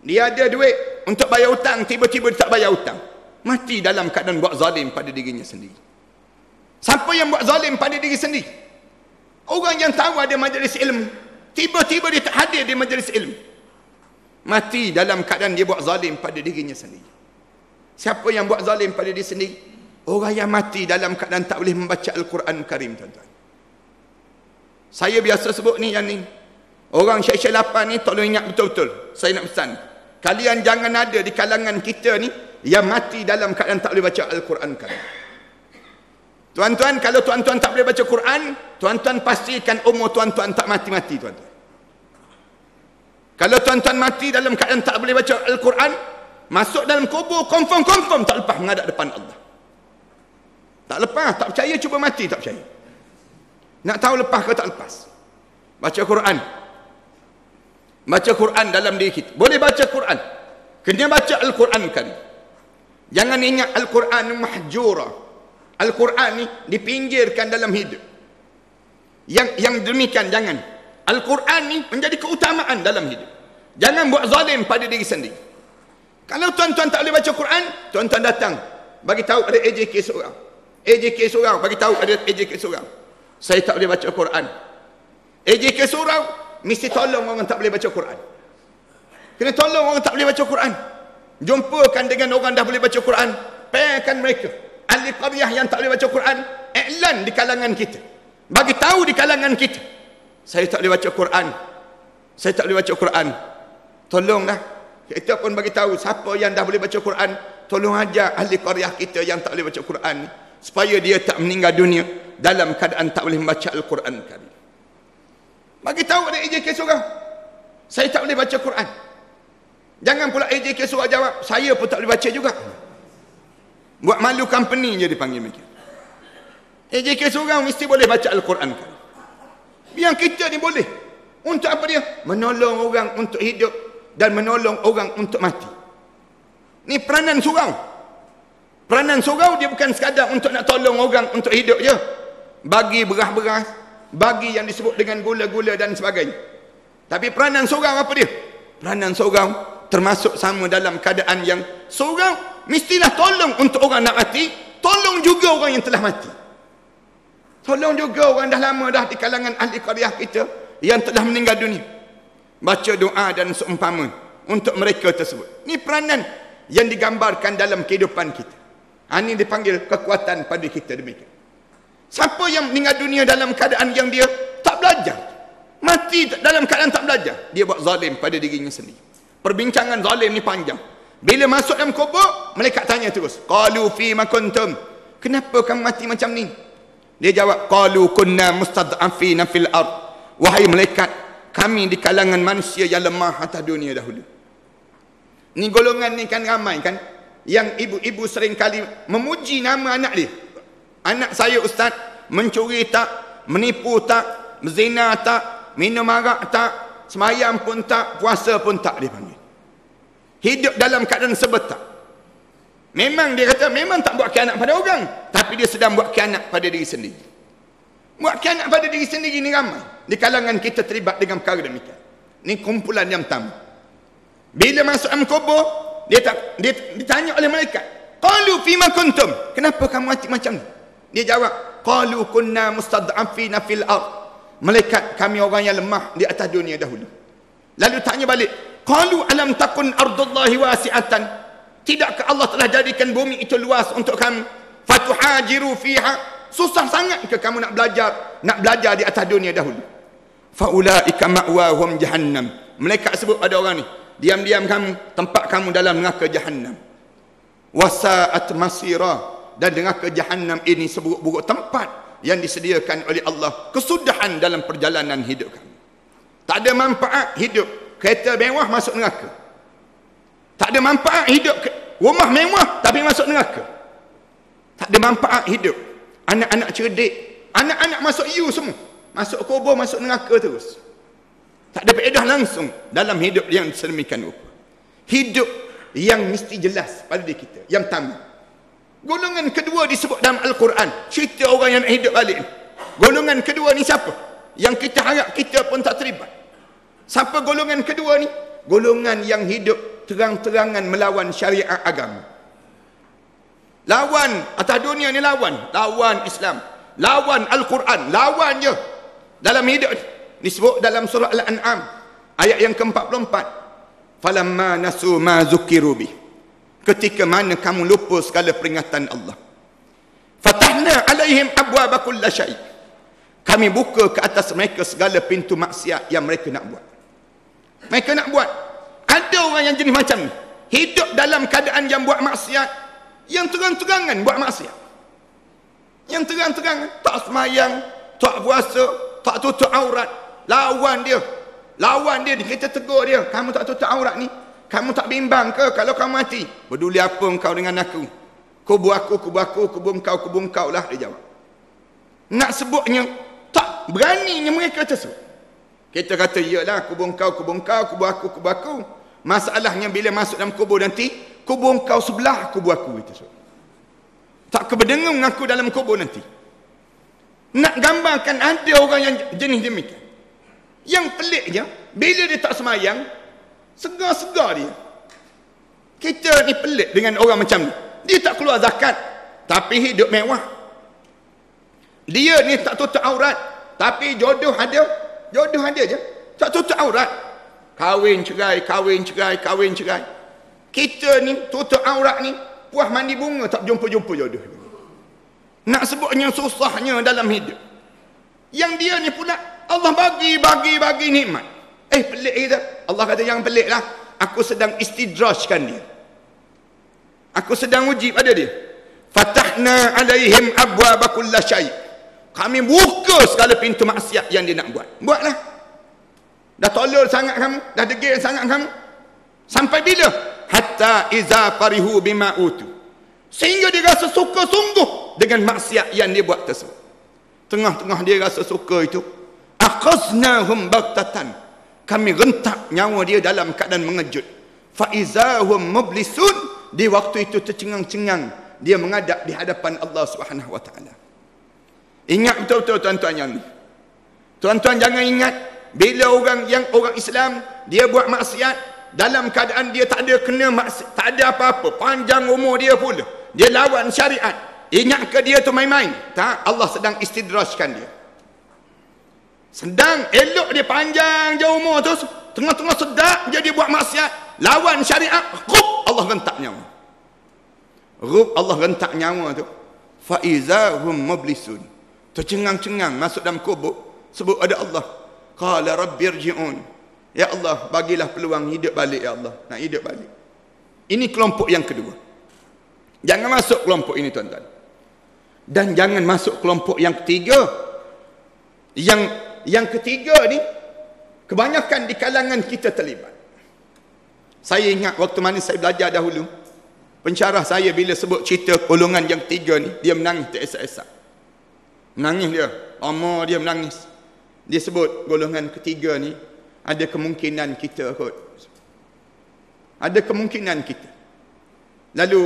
Dia ada duit untuk bayar hutang, tiba-tiba tak bayar hutang mati dalam keadaan buat zalim pada dirinya sendiri. Siapa yang buat zalim pada diri sendiri? Orang yang tahu ada majlis ilmu. Tiba-tiba dia tak hadir di majlis ilmu. Mati dalam keadaan dia buat zalim pada dirinya sendiri. Siapa yang buat zalim pada diri sendiri? Orang yang mati dalam keadaan tak boleh membaca Al-Quran Karim tuan-tuan. Saya biasa sebut ni yang ni. Orang syekh-syekh lapan ni tolong ingat betul-betul. Saya nak pesan. Kalian jangan ada di kalangan kita ni yang mati dalam keadaan tak boleh baca Al-Quran kan. Tuan-tuan, kalau tuan-tuan tak boleh baca Quran, tuan-tuan pastikan umur tuan-tuan tak mati-mati, tuan-tuan. Kalau tuan-tuan mati dalam keadaan tak boleh baca Al-Quran, masuk dalam kubur, confirm-confirm tak lepas menghadap depan Allah. Tak lepas, tak percaya, cuba mati, tak percaya. Nak tahu lepas ke tak lepas? Baca Quran. Baca Quran dalam diri kita. Boleh baca Quran. Kena baca Al-Quran kan. Jangan ingat Al-Quran mahjura. Al-Quran ni dipinggirkan dalam hidup. Yang yang demikian jangan. Al-Quran ni menjadi keutamaan dalam hidup. Jangan buat zalim pada diri sendiri. Kalau tuan-tuan tak boleh baca Quran, tuan-tuan datang bagi tahu ada AJK seorang. AJK seorang bagi tahu ada AJK seorang. Saya tak boleh baca Quran. AJK seorang mesti tolong orang tak boleh baca Quran. Kena tolong orang tak boleh baca Quran. Jumpakan dengan orang dah boleh baca Quran. Pairkan mereka. Ahli qaryah yang tak boleh baca Quran. Iklan di kalangan kita. Bagi tahu di kalangan kita. Saya tak boleh baca Quran. Saya tak boleh baca Quran. Tolonglah. Kita pun bagi tahu siapa yang dah boleh baca Quran. Tolong aja ahli qaryah kita yang tak boleh baca Quran. Supaya dia tak meninggal dunia. Dalam keadaan tak boleh membaca Al-Quran kami. Bagi tahu ada AJK seorang. Saya tak boleh baca Quran. Jangan pula AJK suruh jawab, saya pun tak boleh baca juga. Buat malu company je dipanggil macam. AJK seorang mesti boleh baca Al-Quran kan. Yang kita ni boleh. Untuk apa dia? Menolong orang untuk hidup dan menolong orang untuk mati. Ni peranan surau. Peranan surau dia bukan sekadar untuk nak tolong orang untuk hidup je. Bagi beras-beras, bagi yang disebut dengan gula-gula dan sebagainya. Tapi peranan surau apa dia? Peranan surau termasuk sama dalam keadaan yang seorang mestilah tolong untuk orang nak mati tolong juga orang yang telah mati. Tolong juga orang dah lama dah di kalangan ahli qaryah kita yang telah meninggal dunia. Baca doa dan seumpama untuk mereka tersebut. Ini peranan yang digambarkan dalam kehidupan kita. Ha, ini dipanggil kekuatan pada kita demikian. Siapa yang meninggal dunia dalam keadaan yang dia tak belajar? Mati dalam keadaan tak belajar? Dia buat zalim pada dirinya sendiri Perbincangan zalim ni panjang. Bila masuk dalam kubur, malaikat tanya terus. Qalu fi ma kuntum? Kenapa kamu mati macam ni? Dia jawab, qalu kunna mustad'afina fil ard. Wahai malaikat, kami di kalangan manusia yang lemah atas dunia dahulu. Ni golongan ni kan ramai kan. Yang ibu-ibu sering kali memuji nama anak dia. Anak saya ustaz, mencuri tak, menipu tak, berzina tak, minum arak tak, semayam pun tak, puasa pun tak dia panggil. Hidup dalam keadaan sebetak. Memang dia kata, memang tak buat kianak pada orang. Tapi dia sedang buat kianak pada diri sendiri. Buat kianak pada diri sendiri ni ramai. Di kalangan kita terlibat dengan perkara demikian. Ni kumpulan yang pertama. Bila masuk dalam kubur, dia tak dia ditanya oleh malaikat. Qalu fima kuntum? Kenapa kamu mati macam ni? Dia jawab, qalu kunna mustad'afina fil ard. Malaikat kami orang yang lemah di atas dunia dahulu. Lalu tanya balik, qalu alam takun ardullahi wasi'atan? Tidakkah Allah telah jadikan bumi itu luas untuk kami? Fatuhajiru fiha Susah sangat ke kamu nak belajar, nak belajar di atas dunia dahulu. Faulaika ma'wahum jahannam. Mereka sebut pada orang ni, diam-diam kamu, tempat kamu dalam neraka jahannam. Wasa'at masira dan neraka jahannam ini seburuk-buruk tempat yang disediakan oleh Allah kesudahan dalam perjalanan hidup kamu. Tak ada manfaat hidup kereta mewah masuk neraka. Tak ada manfaat hidup rumah mewah tapi masuk neraka. Tak ada manfaat hidup anak-anak cerdik, anak-anak masuk you semua. Masuk kubur, masuk neraka terus. Tak ada faedah langsung dalam hidup yang sedemikian rupa. Hidup yang mesti jelas pada diri kita. Yang pertama. Golongan kedua disebut dalam Al-Quran. Cerita orang yang hidup balik. Golongan kedua ni siapa? Yang kita harap kita pun tak terlibat. Siapa golongan kedua ni? Golongan yang hidup terang-terangan melawan syariat agama. Lawan atas dunia ni lawan. Lawan Islam. Lawan Al-Quran. Lawan je. Dalam hidup. Disebut dalam surah Al-An'am. Ayat yang ke-44. Falamma nasu ma zukirubi. Ketika mana kamu lupa segala peringatan Allah. Fatahna alaihim abwa syai. Kami buka ke atas mereka segala pintu maksiat yang mereka nak buat. Mereka nak buat. Ada orang yang jenis macam ni. Hidup dalam keadaan yang buat maksiat yang terang-terangan buat maksiat. Yang terang-terangan tak semayang tak puasa tak tutup aurat. Lawan dia. Lawan dia kita tegur dia. Kamu tak tutup aurat ni. Kamu tak bimbang ke kalau kamu mati? Peduli apa engkau dengan aku? Kubur aku kubur aku kubur engkau kubur engkau lah dia jawab. Nak sebutnya tak beraninya mereka tersebut kita kata iyalah kubur engkau kubur engkau kubur aku kubur aku. Masalahnya bila masuk dalam kubur nanti kubur kau sebelah kubur aku itu so. tak kebedengar mengaku dalam kubur nanti. Nak gambarkan ada orang yang jenis demikian. Yang peliknya bila dia tak semayang segar-segar dia. Kita ni pelik dengan orang macam ni. Dia tak keluar zakat tapi hidup mewah. Dia ni tak tutup aurat tapi jodoh ada jodoh ada je. Tak tutup aurat. Kahwin cerai kahwin cerai kahwin cerai. Kita ni tutup aurat ni puas mandi bunga tak jumpa-jumpa jodoh. Nak sebutnya susahnya dalam hidup. Yang dia ni pula Allah bagi bagi bagi nikmat. Eh pelik kita Allah kata yang pelik lah aku sedang istidrajkan dia. Aku sedang uji pada dia. Fatahna alaihim abwa kulla syai kami buka segala pintu maksiat yang dia nak buat. Buatlah. Dah tolol sangat kamu dah degil sangat kamu. Sampai bila? Hatta iza farihu bima utu. Sehingga dia rasa suka sungguh dengan maksiat yang dia buat tersebut. Tengah-tengah dia rasa suka itu. Akhaznahum baktatan kami rentak nyawa dia dalam keadaan mengejut. Fa izahum mublisun. Di waktu itu tercengang-cengang dia mengadap di hadapan Allah Subhanahu wa taala ingat betul-betul tuan-tuan yang ni. Tuan-tuan jangan ingat bila orang yang orang Islam dia buat maksiat dalam keadaan dia tak ada kena maksud, tak ada apa-apa panjang umur dia pula. Dia lawan syariat. Ingat ke dia tu main-main? Tak Allah sedang istidrajkan dia. Sedang elok dia panjang jauh umur tu tengah-tengah sedap dia buat maksiat lawan syariat rub Allah rentak nyawa. Rub Allah rentak nyawa tu. Faizahum mublisun tercengang-cengang masuk dalam kubur sebut ada Allah qala rabbirji'un Ya Allah, bagilah peluang hidup balik ya Allah. Nak hidup balik. Ini kelompok yang kedua. Jangan masuk kelompok ini tuan-tuan. Dan jangan masuk kelompok yang ketiga. Yang yang ketiga ni kebanyakan di kalangan kita terlibat. Saya ingat waktu mana saya belajar dahulu. Pencarah saya bila sebut cerita golongan yang tiga ni, dia menangis tak esak-esak. Menangis dia. Lama dia menangis. Dia sebut golongan ketiga ni, ada kemungkinan kita kot. Ada kemungkinan kita. Lalu,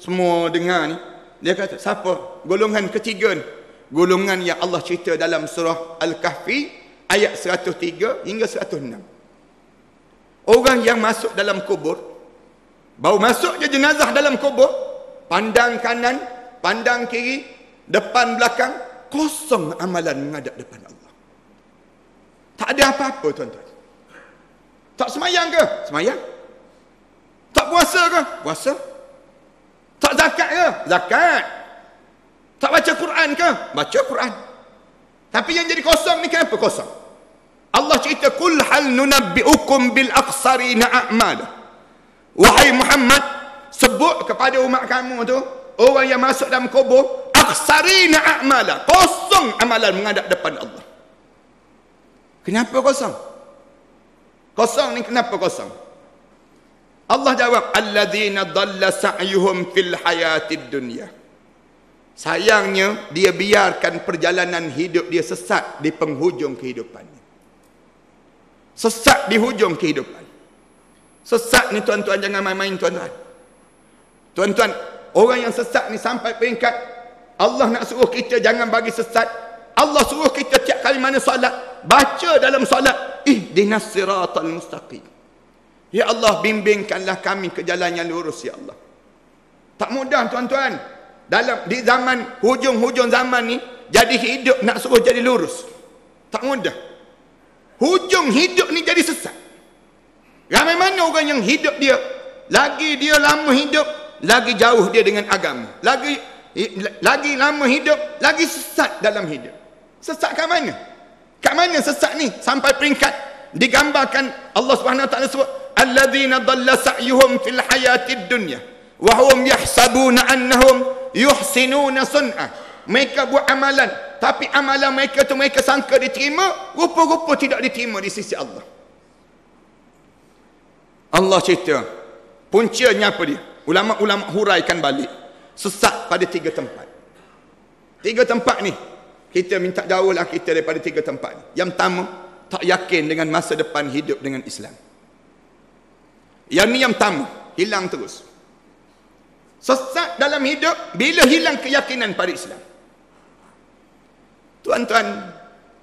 semua dengar ni, dia kata, siapa? Golongan ketiga ni. Golongan yang Allah cerita dalam surah Al-Kahfi, ayat 103 hingga 106. Orang yang masuk dalam kubur, baru masuk je jenazah dalam kubur, pandang kanan, pandang kiri, depan belakang, kosong amalan menghadap depan Allah. Tak ada apa-apa tuan-tuan. Tak semayang ke? Semayang. Tak puasa ke? Puasa. Tak zakat ke? Zakat. Tak baca Quran ke? Baca Quran. Tapi yang jadi kosong ni kenapa kosong? Allah cerita kul hal nunabbiukum bil aqsarina a'mala. Wahai Muhammad, sebut kepada umat kamu tu, orang yang masuk dalam kubur, aqsarina a'mala. Kosong amalan menghadap depan Allah. Kenapa kosong? Kosong ni kenapa kosong? Allah jawab, alladzina dhalla sa'yuhum fil hayatid dunya. Sayangnya dia biarkan perjalanan hidup dia sesat di penghujung kehidupannya. Sesat di hujung kehidupan. Sesat ni tuan-tuan jangan main-main tuan-tuan. Tuan-tuan, orang yang sesat ni sampai peringkat Allah nak suruh kita jangan bagi sesat. Allah suruh kita tiap kali mana solat, baca dalam solat, ihdinas siratal mustaqim. Ya Allah bimbingkanlah kami ke jalan yang lurus ya Allah. Tak mudah tuan-tuan. Dalam di zaman hujung-hujung zaman ni jadi hidup nak suruh jadi lurus. Tak mudah hujung hidup ni jadi sesat ramai mana orang yang hidup dia lagi dia lama hidup lagi jauh dia dengan agama lagi lagi lama hidup lagi sesat dalam hidup. Sesat kat mana? Kat mana sesat ni? Sampai peringkat digambarkan Allah Subhanahu wa taala sebut alladzina dhalla sa'yuhum fil hayatid dunya wa hum yahsabuna annahum yuhsinuna sun'a mereka buat amalan tapi amalan mereka tu mereka sangka diterima rupa-rupa tidak diterima di sisi Allah. Allah cerita puncanya apa dia? Ulama-ulama huraikan balik sesat pada tiga tempat tiga tempat ni kita minta jauhlah kita daripada tiga tempat ni yang pertama tak yakin dengan masa depan hidup dengan Islam yang ni yang pertama hilang terus sesat dalam hidup bila hilang keyakinan pada Islam Tuan-tuan,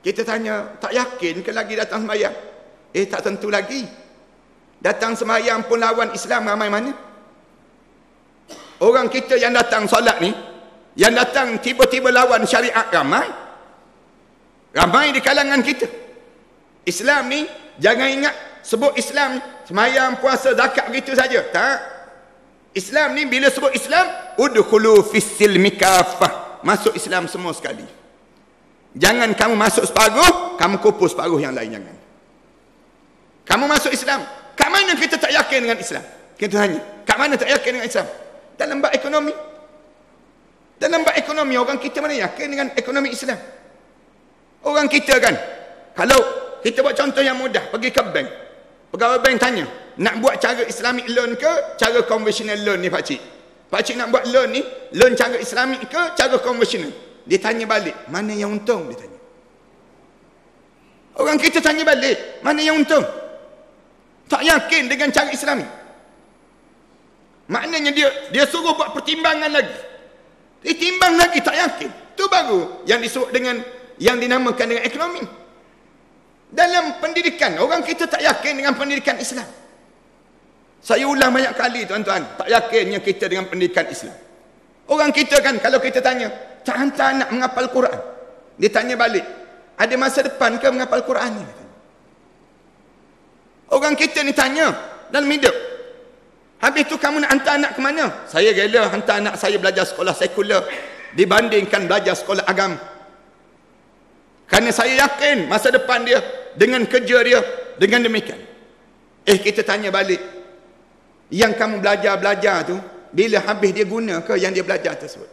kita tanya, tak yakin ke lagi datang semayang? Eh, tak tentu lagi. Datang semayang pun lawan Islam ramai mana? Orang kita yang datang solat ni, yang datang tiba-tiba lawan syariat ramai. Ramai di kalangan kita. Islam ni, jangan ingat sebut Islam, semayang, puasa, zakat begitu saja. Tak. Islam ni bila sebut Islam, udkhulu fis silmi kafah. Masuk Islam semua sekali. Jangan kamu masuk separuh, kamu kupus separuh yang lain jangan. Kamu masuk Islam. Kat mana kita tak yakin dengan Islam? Kita tanya. Kat mana tak yakin dengan Islam? Dalam bab ekonomi. Dalam bab ekonomi, orang kita mana yakin dengan ekonomi Islam? Orang kita kan, kalau kita buat contoh yang mudah, pergi ke bank. Pegawai bank tanya, nak buat cara Islamic loan ke, cara conventional loan ni pakcik? Pakcik nak buat loan ni, loan cara Islamic ke, cara conventional? Dia tanya balik, mana yang untung? Dia tanya. Orang kita tanya balik, mana yang untung? Tak yakin dengan cara Islami. Maknanya dia dia suruh buat pertimbangan lagi. Dia timbang lagi tak yakin. Itu baru yang disebut dengan yang dinamakan dengan ekonomi. Dalam pendidikan, orang kita tak yakin dengan pendidikan Islam. Saya ulang banyak kali tuan-tuan, tak yakinnya kita dengan pendidikan Islam. Orang kita kan kalau kita tanya, tak hantar anak menghafal Quran. Dia tanya balik, ada masa depan ke menghafal Quran ni? Orang kita ni tanya dalam hidup. Habis tu kamu nak hantar anak ke mana? Saya rela hantar anak saya belajar sekolah sekular dibandingkan belajar sekolah agama. Kerana saya yakin masa depan dia dengan kerja dia dengan demikian. Eh kita tanya balik. Yang kamu belajar-belajar tu bila habis dia guna ke yang dia belajar tersebut?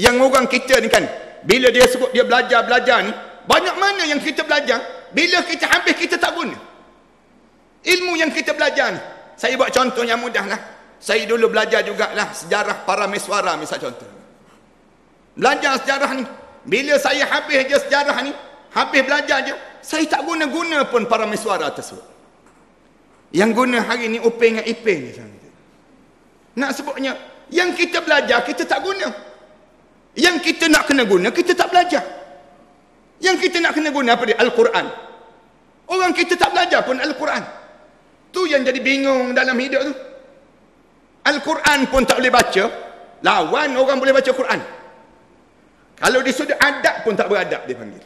Yang orang kita ni kan, bila dia sebut dia belajar-belajar ni, banyak mana yang kita belajar, bila kita habis kita tak guna. Ilmu yang kita belajar ni. Saya buat contoh yang mudah lah. Saya dulu belajar jugalah sejarah para meswara misal contoh. Belajar sejarah ni. Bila saya habis je sejarah ni, habis belajar je, saya tak guna-guna pun para meswara tersebut. Yang guna hari ni dengan iping ni. Nak sebutnya, yang kita belajar, kita tak guna. Yang kita nak kena guna, kita tak belajar. Yang kita nak kena guna apa dia? Al-Quran. Orang kita tak belajar pun Al-Quran. Tu yang jadi bingung dalam hidup tu. Al-Quran pun tak boleh baca. Lawan orang boleh baca Quran. Kalau di sudut adab pun tak beradab dia panggil.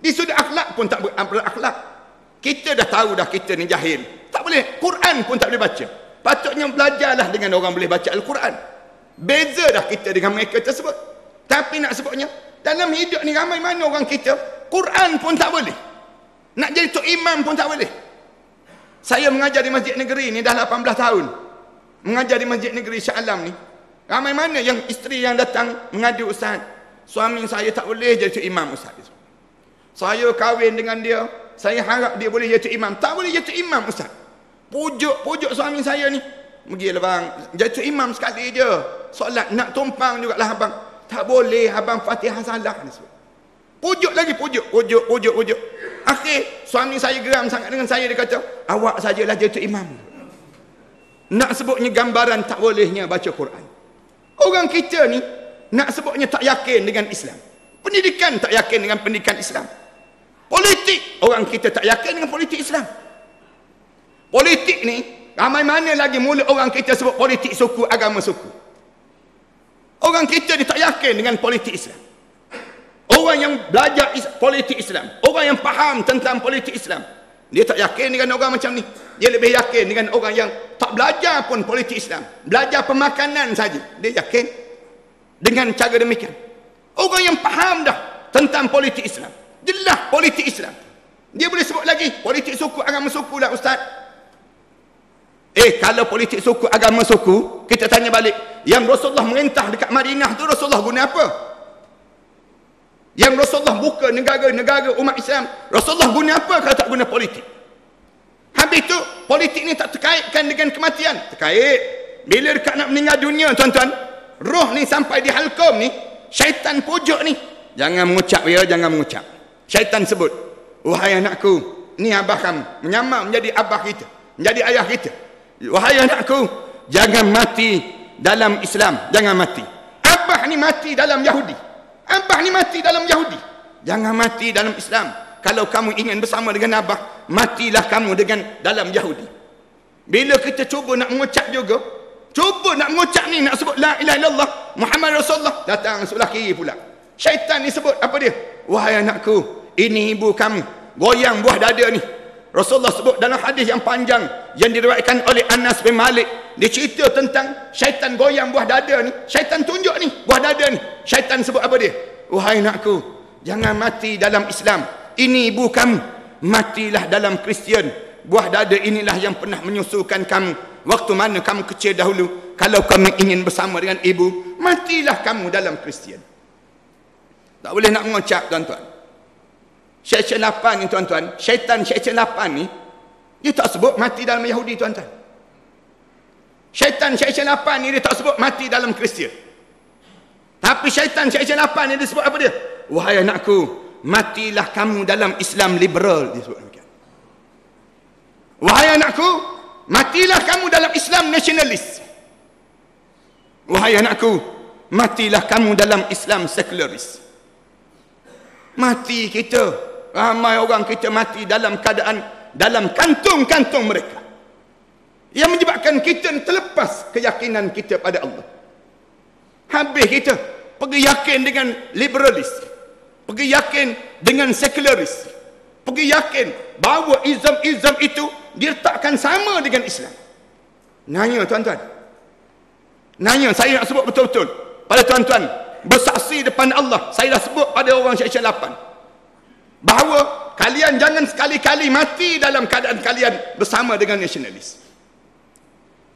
Di sudut akhlak pun tak berakhlak. Kita dah tahu dah kita ni jahil. Tak boleh. Quran pun tak boleh baca. Patutnya belajarlah dengan orang boleh baca Al-Quran. Beza dah kita dengan mereka tersebut. Tapi nak sebutnya, dalam hidup ni ramai mana orang kita, Quran pun tak boleh. Nak jadi tok imam pun tak boleh. Saya mengajar di masjid negeri ni dah 18 tahun. Mengajar di masjid negeri Shah Alam ni. Ramai mana yang isteri yang datang mengadu ustaz. Suami saya tak boleh jadi tok imam ustaz. Saya kahwin dengan dia. Saya harap dia boleh jadi tok imam. Tak boleh jadi tok imam ustaz. Pujuk-pujuk suami saya ni. Pergilah bang. Jadi tok imam sekali je. Solat nak tumpang jugalah abang. Tak boleh abang Fatihah salah Pujuk lagi pujuk, pujuk, pujuk, pujuk. Akhir suami saya geram sangat dengan saya dia kata, "Awak sajalah jadi imam." Nak sebutnya gambaran tak bolehnya baca Quran. Orang kita ni nak sebutnya tak yakin dengan Islam. Pendidikan tak yakin dengan pendidikan Islam. Politik orang kita tak yakin dengan politik Islam. Politik ni ramai mana lagi mulut orang kita sebut politik suku agama suku. Orang kita ni tak yakin dengan politik Islam. Orang yang belajar is politik Islam. Orang yang faham tentang politik Islam. Dia tak yakin dengan orang macam ni. Dia lebih yakin dengan orang yang tak belajar pun politik Islam. Belajar pemakanan saja. Dia yakin dengan cara demikian. Orang yang faham dah tentang politik Islam. Jelas politik Islam. Dia boleh sebut lagi. Politik suku, agama suku lah Ustaz. Eh kalau politik suku agama suku kita tanya balik yang Rasulullah merintah dekat Madinah tu Rasulullah guna apa? Yang Rasulullah buka negara-negara umat Islam. Rasulullah guna apa kalau tak guna politik? Habis tu politik ni tak terkaitkan dengan kematian. Terkait. Bila dekat nak meninggal dunia tuan-tuan roh ni sampai di halkom ni syaitan pujuk ni. Jangan mengucap ya jangan mengucap. Syaitan sebut wahai anakku ni abah kamu. Menyamar menjadi abah kita menjadi ayah kita. Wahai anakku, jangan mati dalam Islam, jangan mati. Abah ni mati dalam Yahudi. Abah ni mati dalam Yahudi. Jangan mati dalam Islam. Kalau kamu ingin bersama dengan abah, matilah kamu dengan dalam Yahudi. Bila kita cuba nak mengucap juga, cuba nak mengucap ni nak sebut la ilaha illallah Muhammad Rasulullah, datang sebelah kiri pula. Syaitan ni sebut apa dia? Wahai anakku, ini ibu kamu. Goyang buah dada ni. Rasulullah sebut dalam hadis yang panjang yang diriwayatkan oleh Anas bin Malik dia cerita tentang syaitan goyang buah dada ni. Syaitan tunjuk ni buah dada ni. Syaitan sebut apa dia? Wahai nakku jangan mati dalam Islam. Ini ibu kamu matilah dalam Kristian. Buah dada inilah yang pernah menyusukan kamu. Waktu mana kamu kecil dahulu kalau kamu ingin bersama dengan ibu matilah kamu dalam Kristian. Tak boleh nak mengucap tuan-tuan Syaitan lapan ni tuan-tuan, syaitan syaitan lapan ni, dia tak sebut mati dalam Yahudi tuan-tuan. Syaitan syaitan lapan ni dia tak sebut mati dalam Kristian. Tapi syaitan syaitan lapan ni dia sebut apa dia? Wahai anakku, matilah kamu dalam Islam liberal dia sebut demikian. Wahai anakku, matilah kamu dalam Islam nasionalis. Wahai anakku, matilah kamu dalam Islam sekularis. Mati kita ramai orang kita mati dalam keadaan dalam kantung-kantung mereka. Yang menyebabkan kita terlepas keyakinan kita pada Allah. Habis kita pergi yakin dengan liberalis pergi yakin dengan sekularis pergi yakin bahawa Islam-Islam itu diletakkan sama dengan Islam. Nanya tuan-tuan. Nanya saya nak sebut betul-betul. Pada tuan-tuan bersaksi depan Allah saya dah sebut pada orang syak-syak lapan bahawa kalian jangan sekali-kali mati dalam keadaan kalian bersama dengan nasionalis.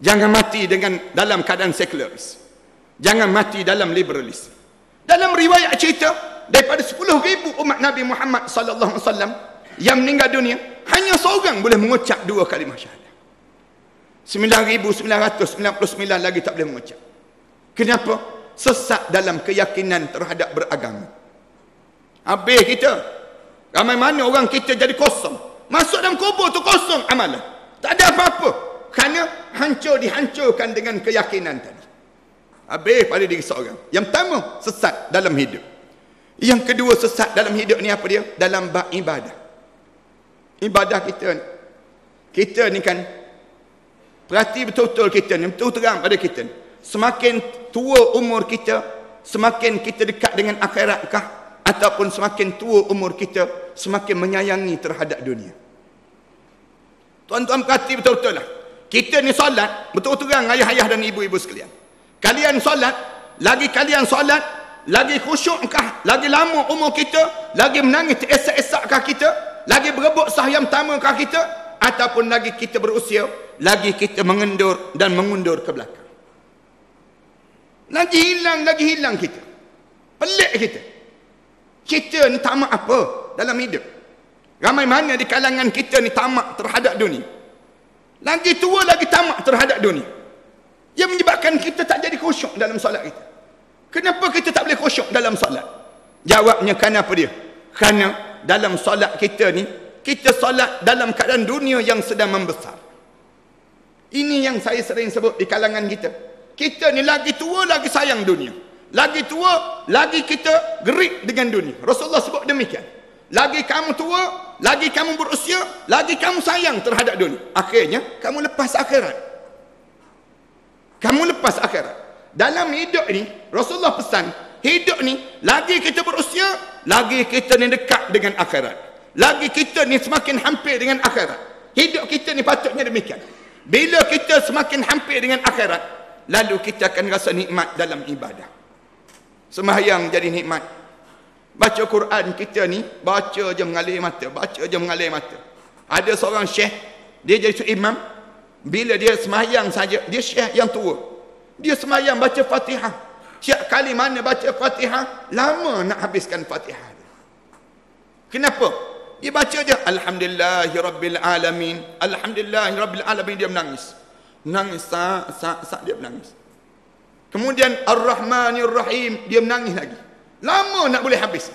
Jangan mati dengan dalam keadaan sekularis. Jangan mati dalam liberalis. Dalam riwayat cerita daripada 10,000 umat Nabi Muhammad sallallahu alaihi wasallam yang meninggal dunia, Hanya seorang boleh mengucap dua kalimah syahadah. 9,999 lagi tak boleh mengucap. Kenapa? Sesat dalam keyakinan terhadap beragama. Habis kita. Ramai mana orang kita jadi kosong. Masuk dalam kubur tu kosong amalan. Tak ada apa-apa. Kerana hancur dihancurkan dengan keyakinan tadi. Habis pada diri seorang. Yang pertama, sesat dalam hidup. Yang kedua, sesat dalam hidup ni apa dia? Dalam bab ibadah. Ibadah kita ni. Kita ni kan, perhati betul-betul kita ni, betul terang pada kita ni. Semakin tua umur kita, semakin kita dekat dengan akhirat kah? Ataupun semakin tua umur kita, semakin menyayangi terhadap dunia. Tuan-tuan perhati betul-betul lah. Kita ni solat, betul-betul terang ayah-ayah dan ibu-ibu sekalian. Kalian solat, lagi kalian solat, lagi khusyukkah, lagi lama umur kita, lagi menangis esak-esakkah kita, lagi berebut sah yang pertamakah kita, ataupun lagi kita berusia, lagi kita mengendur dan mengundur ke belakang. Lagi hilang, lagi hilang kita. Pelik kita. Kita ni tamak apa dalam hidup? Ramai mana di kalangan kita ni tamak terhadap dunia. Lagi tua lagi tamak terhadap dunia. Yang menyebabkan kita tak jadi khusyuk dalam solat kita. Kenapa kita tak boleh khusyuk dalam solat? Jawabnya kerana apa dia? Kerana dalam solat kita ni, kita solat dalam keadaan dunia yang sedang membesar. Ini yang saya sering sebut di kalangan kita. Kita ni lagi tua lagi sayang dunia. Lagi tua, lagi kita gerik dengan dunia. Rasulullah sebut demikian. Lagi kamu tua, lagi kamu berusia, lagi kamu sayang terhadap dunia. Akhirnya, kamu lepas akhirat. Kamu lepas akhirat. Dalam hidup ni, Rasulullah pesan, hidup ni, lagi kita berusia, lagi kita ni dekat dengan akhirat. Lagi kita ni semakin hampir dengan akhirat. Hidup kita ni patutnya demikian. Bila kita semakin hampir dengan akhirat, lalu kita akan rasa nikmat dalam ibadah. Sembahyang jadi nikmat. Baca Quran kita ni, baca je mengalir mata, baca je mengalir mata. Ada seorang syekh, dia jadi imam, bila dia semayang saja, dia syekh yang tua. Dia semayang baca Fatihah. Setiap kali mana baca Fatihah, lama nak habiskan Fatihah. Kenapa? Dia baca je Alhamdulillahirabbil Alhamdulillahirabbil dia menangis. Menangis sak sak sak dia menangis. Kemudian Ar-Rahmanir Rahim dia menangis lagi. Lama nak boleh habis.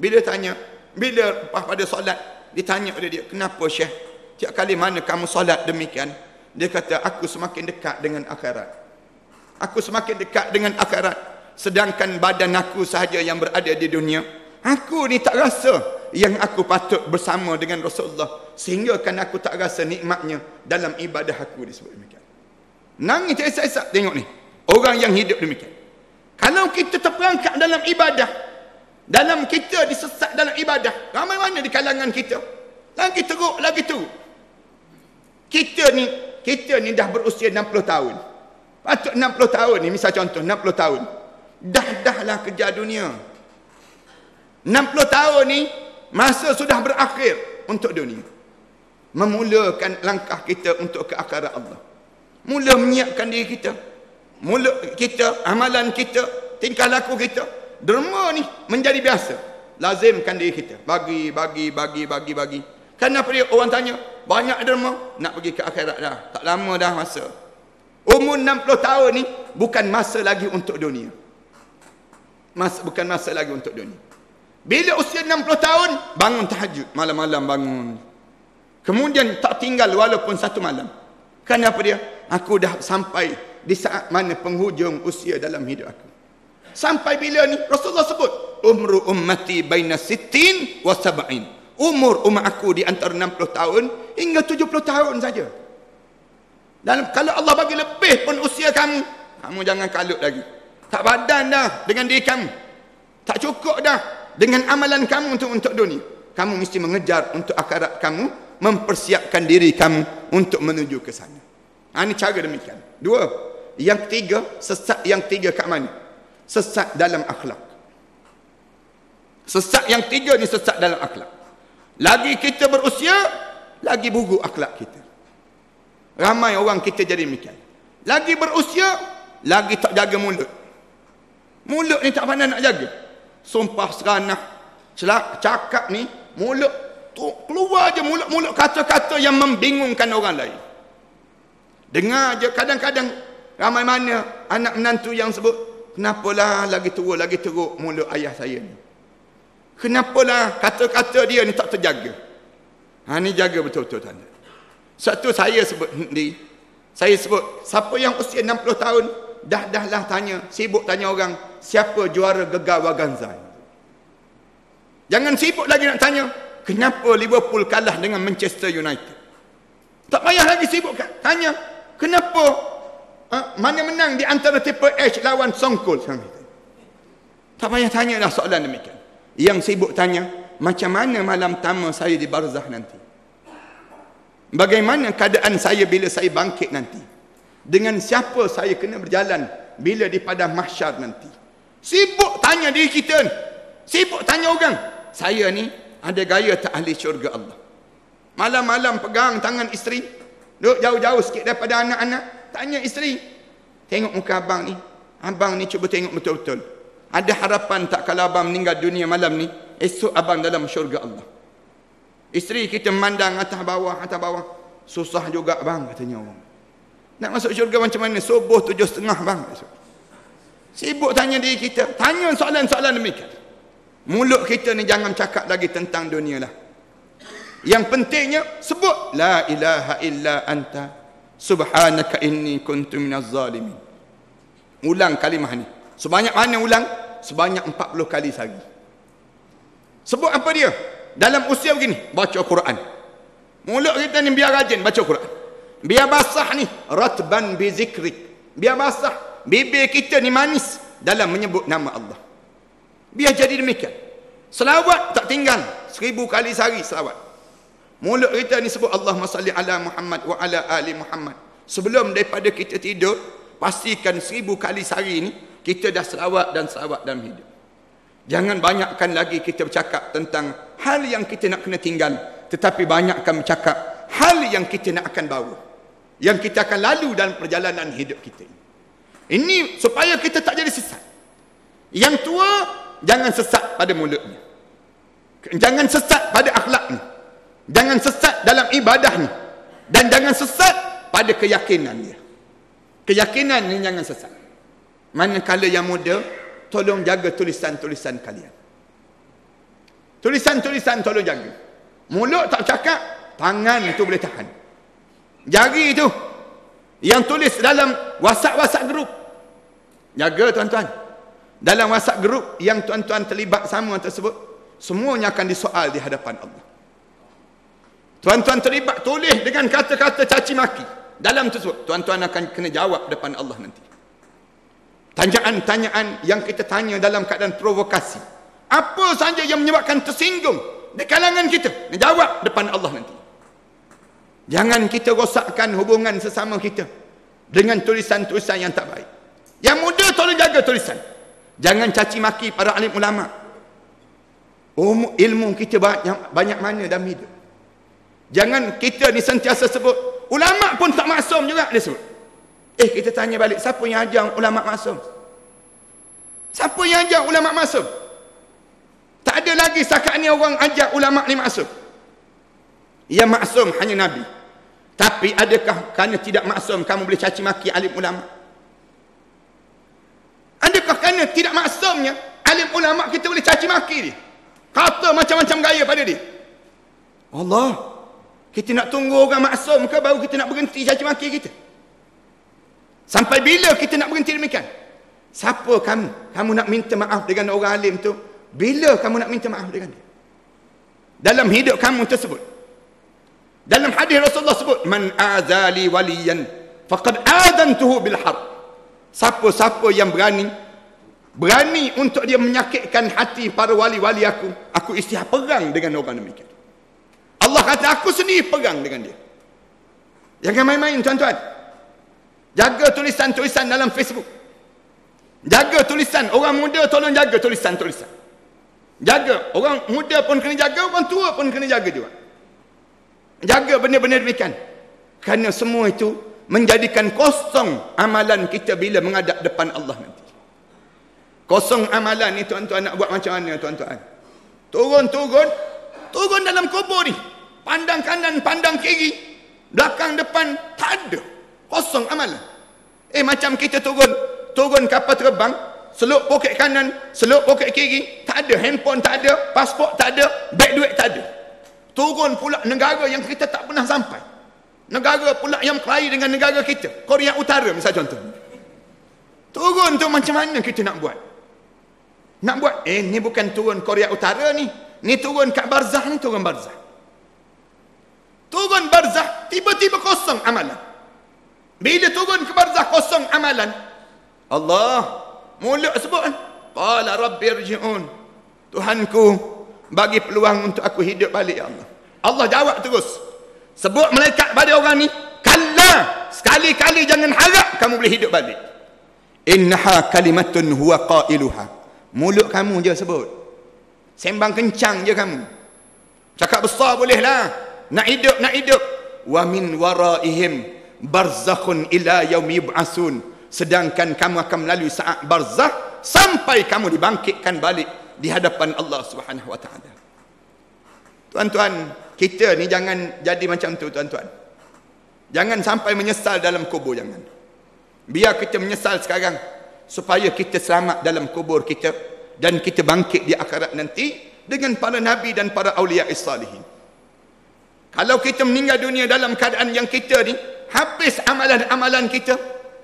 Bila tanya, bila pada solat, ditanya oleh dia, kenapa Syekh? Tiap kali mana kamu solat demikian? Dia kata, aku semakin dekat dengan akhirat. Aku semakin dekat dengan akhirat. Sedangkan badan aku sahaja yang berada di dunia. Aku ni tak rasa yang aku patut bersama dengan Rasulullah. Sehingga kan aku tak rasa nikmatnya dalam ibadah aku disebut demikian. Nangis esak-esak tengok ni. Orang yang hidup demikian. Kalau kita terperangkap dalam ibadah, dalam kita disesat dalam ibadah, ramai mana di kalangan kita? Lagi teruk, lagi teruk. Kita ni, kita ni dah berusia 60 tahun. Patut 60 tahun ni, misal contoh, 60 tahun. Dah-dahlah kerja dunia. 60 tahun ni, masa sudah berakhir untuk dunia. Memulakan langkah kita untuk ke akhirat Allah. Mula menyiapkan diri kita mulut kita, amalan kita, tingkah laku kita, derma ni menjadi biasa. Lazimkan diri kita. Bagi, bagi, bagi, bagi, bagi. Kenapa dia orang tanya, banyak derma, nak pergi ke akhirat dah. Tak lama dah masa. Umur 60 tahun ni, bukan masa lagi untuk dunia. Mas, bukan masa lagi untuk dunia. Bila usia 60 tahun, bangun tahajud. Malam-malam bangun. Kemudian tak tinggal walaupun satu malam. Kenapa dia? Aku dah sampai di saat mana penghujung usia dalam hidup aku. Sampai bila ni Rasulullah sebut umru ummati baina sittin wa sab'in. Umur umat aku di antara 60 tahun hingga 70 tahun saja. Dan kalau Allah bagi lebih pun usia kamu, kamu jangan kalut lagi. Tak badan dah dengan diri kamu. Tak cukup dah dengan amalan kamu untuk untuk dunia. Kamu mesti mengejar untuk akhirat kamu, mempersiapkan diri kamu untuk menuju ke sana. Ha, ini cara demikian. Dua, yang ketiga, sesat yang ketiga kat mana? Sesat dalam akhlak. Sesat yang ketiga ni sesat dalam akhlak. Lagi kita berusia, lagi buruk akhlak kita. Ramai orang kita jadi demikian. Lagi berusia, lagi tak jaga mulut. Mulut ni tak pandai nak jaga. Sumpah seranah, celak, cakap ni, mulut keluar je mulut-mulut kata-kata yang membingungkan orang lain. Dengar je kadang-kadang ramai mana anak menantu yang sebut, kenapalah lagi teruk, lagi teruk mulut ayah saya ni. Kenapalah kata-kata dia ni tak terjaga. Ha ni jaga betul-betul tanda. Satu saya sebut ni, saya sebut siapa yang usia 60 tahun dah dah lah tanya, sibuk tanya orang siapa juara gegar Waganza. Jangan sibuk lagi nak tanya kenapa Liverpool kalah dengan Manchester United. Tak payah lagi sibuk kan? tanya kenapa ha, mana menang di antara Triple H lawan Songkol Tak payah tanya dah soalan demikian. Yang sibuk tanya macam mana malam pertama saya di barzah nanti. Bagaimana keadaan saya bila saya bangkit nanti? Dengan siapa saya kena berjalan bila di padang mahsyar nanti? Sibuk tanya diri kita ni. Sibuk tanya orang. Saya ni ada gaya tak ahli syurga Allah. Malam-malam pegang tangan isteri. Duduk jauh-jauh sikit daripada anak-anak. Tanya isteri. Tengok muka abang ni. Abang ni cuba tengok betul-betul. Ada harapan tak kalau abang meninggal dunia malam ni. Esok abang dalam syurga Allah. Isteri kita memandang atas bawah, atas bawah. Susah juga bang, katanya orang. Nak masuk syurga macam mana? Subuh tujuh setengah bang. Sibuk tanya diri kita. Tanya soalan-soalan demikian. Mulut kita ni jangan cakap lagi tentang dunia lah. Yang pentingnya sebut la ilaha illa anta subhanaka inni kuntu minaz zalimin. Ulang kalimah ni. Sebanyak mana ulang? Sebanyak 40 kali sehari. Sebut apa dia? dalam usia begini baca Quran mulut kita ni biar rajin baca Quran biar basah ni ratban bi zikrik biar basah bibir kita ni manis dalam menyebut nama Allah biar jadi demikian selawat tak tinggal seribu kali sehari selawat mulut kita ni sebut Allahumma salli ala Muhammad wa ala ali Muhammad sebelum daripada kita tidur pastikan seribu kali sehari ni kita dah selawat dan selawat dalam hidup Jangan banyakkan lagi kita bercakap tentang hal yang kita nak kena tinggal. Tetapi banyakkan bercakap hal yang kita nak akan bawa. Yang kita akan lalu dalam perjalanan hidup kita. Ini supaya kita tak jadi sesat. Yang tua, jangan sesat pada mulutnya. Jangan sesat pada akhlaknya. Jangan sesat dalam ibadahnya. Dan jangan sesat pada keyakinan dia. Keyakinan ni jangan sesat. Manakala yang muda, tolong jaga tulisan-tulisan kalian. Tulisan-tulisan tolong jaga. Mulut tak cakap, tangan itu boleh tahan. Jari itu yang tulis dalam WhatsApp-WhatsApp grup. Jaga tuan-tuan. Dalam WhatsApp grup yang tuan-tuan terlibat sama tersebut, semuanya akan disoal di hadapan Allah. Tuan-tuan terlibat tulis dengan kata-kata caci maki dalam tersebut, tuan-tuan akan kena jawab depan Allah nanti. Tanyaan-tanyaan yang kita tanya dalam keadaan provokasi. Apa saja yang menyebabkan tersinggung di kalangan kita. Jawab depan Allah nanti. Jangan kita rosakkan hubungan sesama kita dengan tulisan-tulisan yang tak baik. Yang muda tolong jaga tulisan. Jangan caci maki para alim ulama. Um, ilmu kita banyak, banyak mana dalam hidup. Jangan kita ni sentiasa sebut. Ulama pun tak maksum juga dia sebut. Eh kita tanya balik siapa yang ajar ulama maksum? Siapa yang ajar ulama maksum? Tak ada lagi setakat ni orang ajar ulama ni maksum. Yang maksum hanya nabi. Tapi adakah kerana tidak maksum kamu boleh caci maki alim ulama? Adakah kerana tidak maksumnya alim ulama kita boleh caci maki dia? Kata macam-macam gaya pada dia. Allah. Kita nak tunggu orang maksum ke baru kita nak berhenti caci maki kita? Sampai bila kita nak berhenti demikian? Siapa kamu? Kamu nak minta maaf dengan orang alim tu? Bila kamu nak minta maaf dengan dia? Dalam hidup kamu tersebut. Dalam hadis Rasulullah sebut, "Man azali waliyan faqad adantuhu bil harb." Siapa-siapa yang berani berani untuk dia menyakitkan hati para wali-wali aku, aku istilah perang dengan orang demikian. Allah kata aku sendiri perang dengan dia. Jangan main-main tuan-tuan. Jaga tulisan-tulisan dalam Facebook. Jaga tulisan. Orang muda tolong jaga tulisan-tulisan. Jaga. Orang muda pun kena jaga, orang tua pun kena jaga juga. Jaga benda-benda demikian. Kerana semua itu menjadikan kosong amalan kita bila menghadap depan Allah nanti. Kosong amalan ni tuan-tuan nak buat macam mana tuan-tuan? Turun-turun, turun dalam kubur ni. Pandang kanan, pandang kiri. Belakang, depan, tak ada. Kosong amalan. Eh macam kita turun, turun kapal terbang, seluk poket kanan, seluk poket kiri, tak ada handphone, tak ada, pasport tak ada, beg duit tak ada. Turun pula negara yang kita tak pernah sampai. Negara pula yang kelahi dengan negara kita. Korea Utara misal contoh. Turun tu macam mana kita nak buat? Nak buat, eh ni bukan turun Korea Utara ni. Ni turun kat barzah ni turun barzah. Turun barzah, tiba-tiba kosong amalan. Bila turun ke barzah kosong amalan. Allah mulut sebut. Qala rabbi irji'un. Tuhanku bagi peluang untuk aku hidup balik ya Allah. Allah jawab terus. Sebut malaikat pada orang ni, kalla sekali-kali jangan harap kamu boleh hidup balik. Innaha kalimatun huwa qailuha. Mulut kamu je sebut. Sembang kencang je kamu. Cakap besar bolehlah. Nak hidup, nak hidup. Wa min waraihim barzakhun ila yaumi yub'asun. Sedangkan kamu akan melalui saat barzah sampai kamu dibangkitkan balik di hadapan Allah Subhanahu wa taala. Tuan-tuan, kita ni jangan jadi macam tu tuan-tuan. Jangan sampai menyesal dalam kubur jangan. Biar kita menyesal sekarang supaya kita selamat dalam kubur kita dan kita bangkit di akhirat nanti dengan para nabi dan para awliya salihin. Kalau kita meninggal dunia dalam keadaan yang kita ni habis amalan-amalan kita,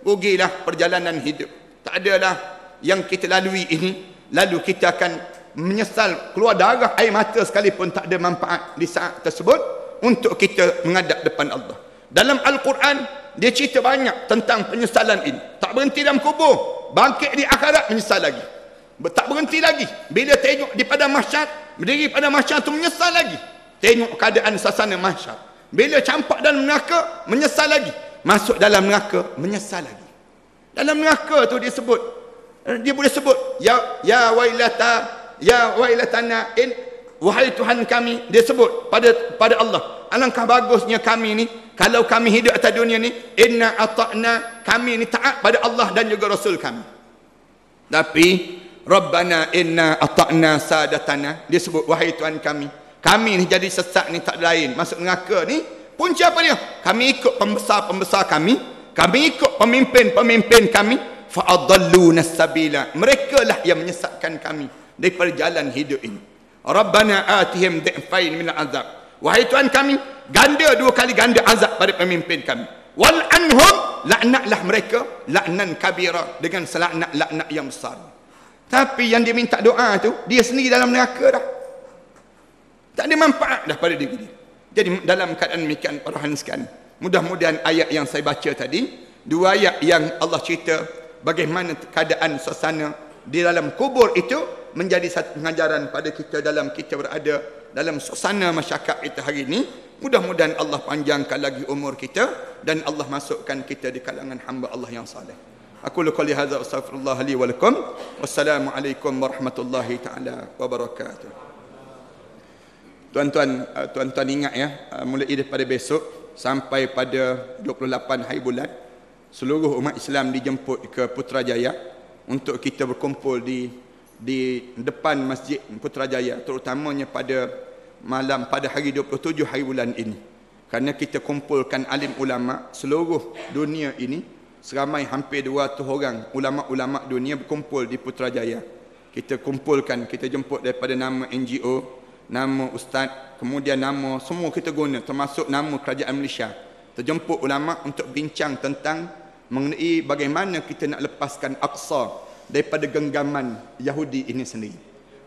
rugilah perjalanan hidup. Tak adalah yang kita lalui ini lalu kita akan menyesal keluar darah air mata sekalipun tak ada manfaat di saat tersebut untuk kita menghadap depan Allah. Dalam Al-Quran dia cerita banyak tentang penyesalan ini. Tak berhenti dalam kubur. Bangkit di akhirat menyesal lagi. Tak berhenti lagi. Bila tengok di pada masyarakat, berdiri pada masyarakat tu menyesal lagi. Tengok keadaan sasana masyarakat. Bila campak dalam neraka, menyesal lagi. Masuk dalam neraka, menyesal lagi. Dalam neraka tu dia sebut. Dia boleh sebut. Ya ya wailata, ya wailatana in wahai Tuhan kami dia sebut pada pada Allah alangkah bagusnya kami ni kalau kami hidup atas dunia ni inna ata'na kami ni taat pada Allah dan juga Rasul kami tapi Rabbana inna ata'na sadatana dia sebut wahai Tuhan kami kami ni jadi sesat ni tak lain masuk neraka ni punca apa dia kami ikut pembesar-pembesar kami kami ikut pemimpin-pemimpin kami fa'adalluna sabila mereka lah yang menyesatkan kami daripada jalan hidup ini Rabbana atihim di'fain min azab Wahai Tuhan kami, ganda dua kali ganda azab pada pemimpin kami. Wal anhum laknatlah mereka laknan kabira dengan selaknat laknat yang besar. Tapi yang dia minta doa tu, dia sendiri dalam neraka dah. Tak ada manfaat dah pada diri dia. Jadi dalam keadaan demikian para sekalian, mudah-mudahan ayat yang saya baca tadi, dua ayat yang Allah cerita bagaimana keadaan suasana di dalam kubur itu menjadi satu pengajaran pada kita dalam kita berada dalam suasana masyarakat kita hari ini. Mudah-mudahan Allah panjangkan lagi umur kita dan Allah masukkan kita di kalangan hamba Allah yang saleh. Aku li wa lakum. Wassalamu alaikum warahmatullahi taala wabarakatuh tuan-tuan uh, tuan-tuan ingat ya uh, mulai daripada besok sampai pada 28 hari bulan seluruh umat Islam dijemput ke Putrajaya untuk kita berkumpul di di depan Masjid Putrajaya terutamanya pada malam pada hari 27 hari bulan ini. Kerana kita kumpulkan alim ulama seluruh dunia ini seramai hampir 200 orang ulama-ulama dunia berkumpul di Putrajaya. Kita kumpulkan kita jemput daripada nama NGO nama ustaz kemudian nama semua kita guna termasuk nama kerajaan Malaysia terjemput ulama untuk bincang tentang mengenai bagaimana kita nak lepaskan Aqsa daripada genggaman Yahudi ini sendiri.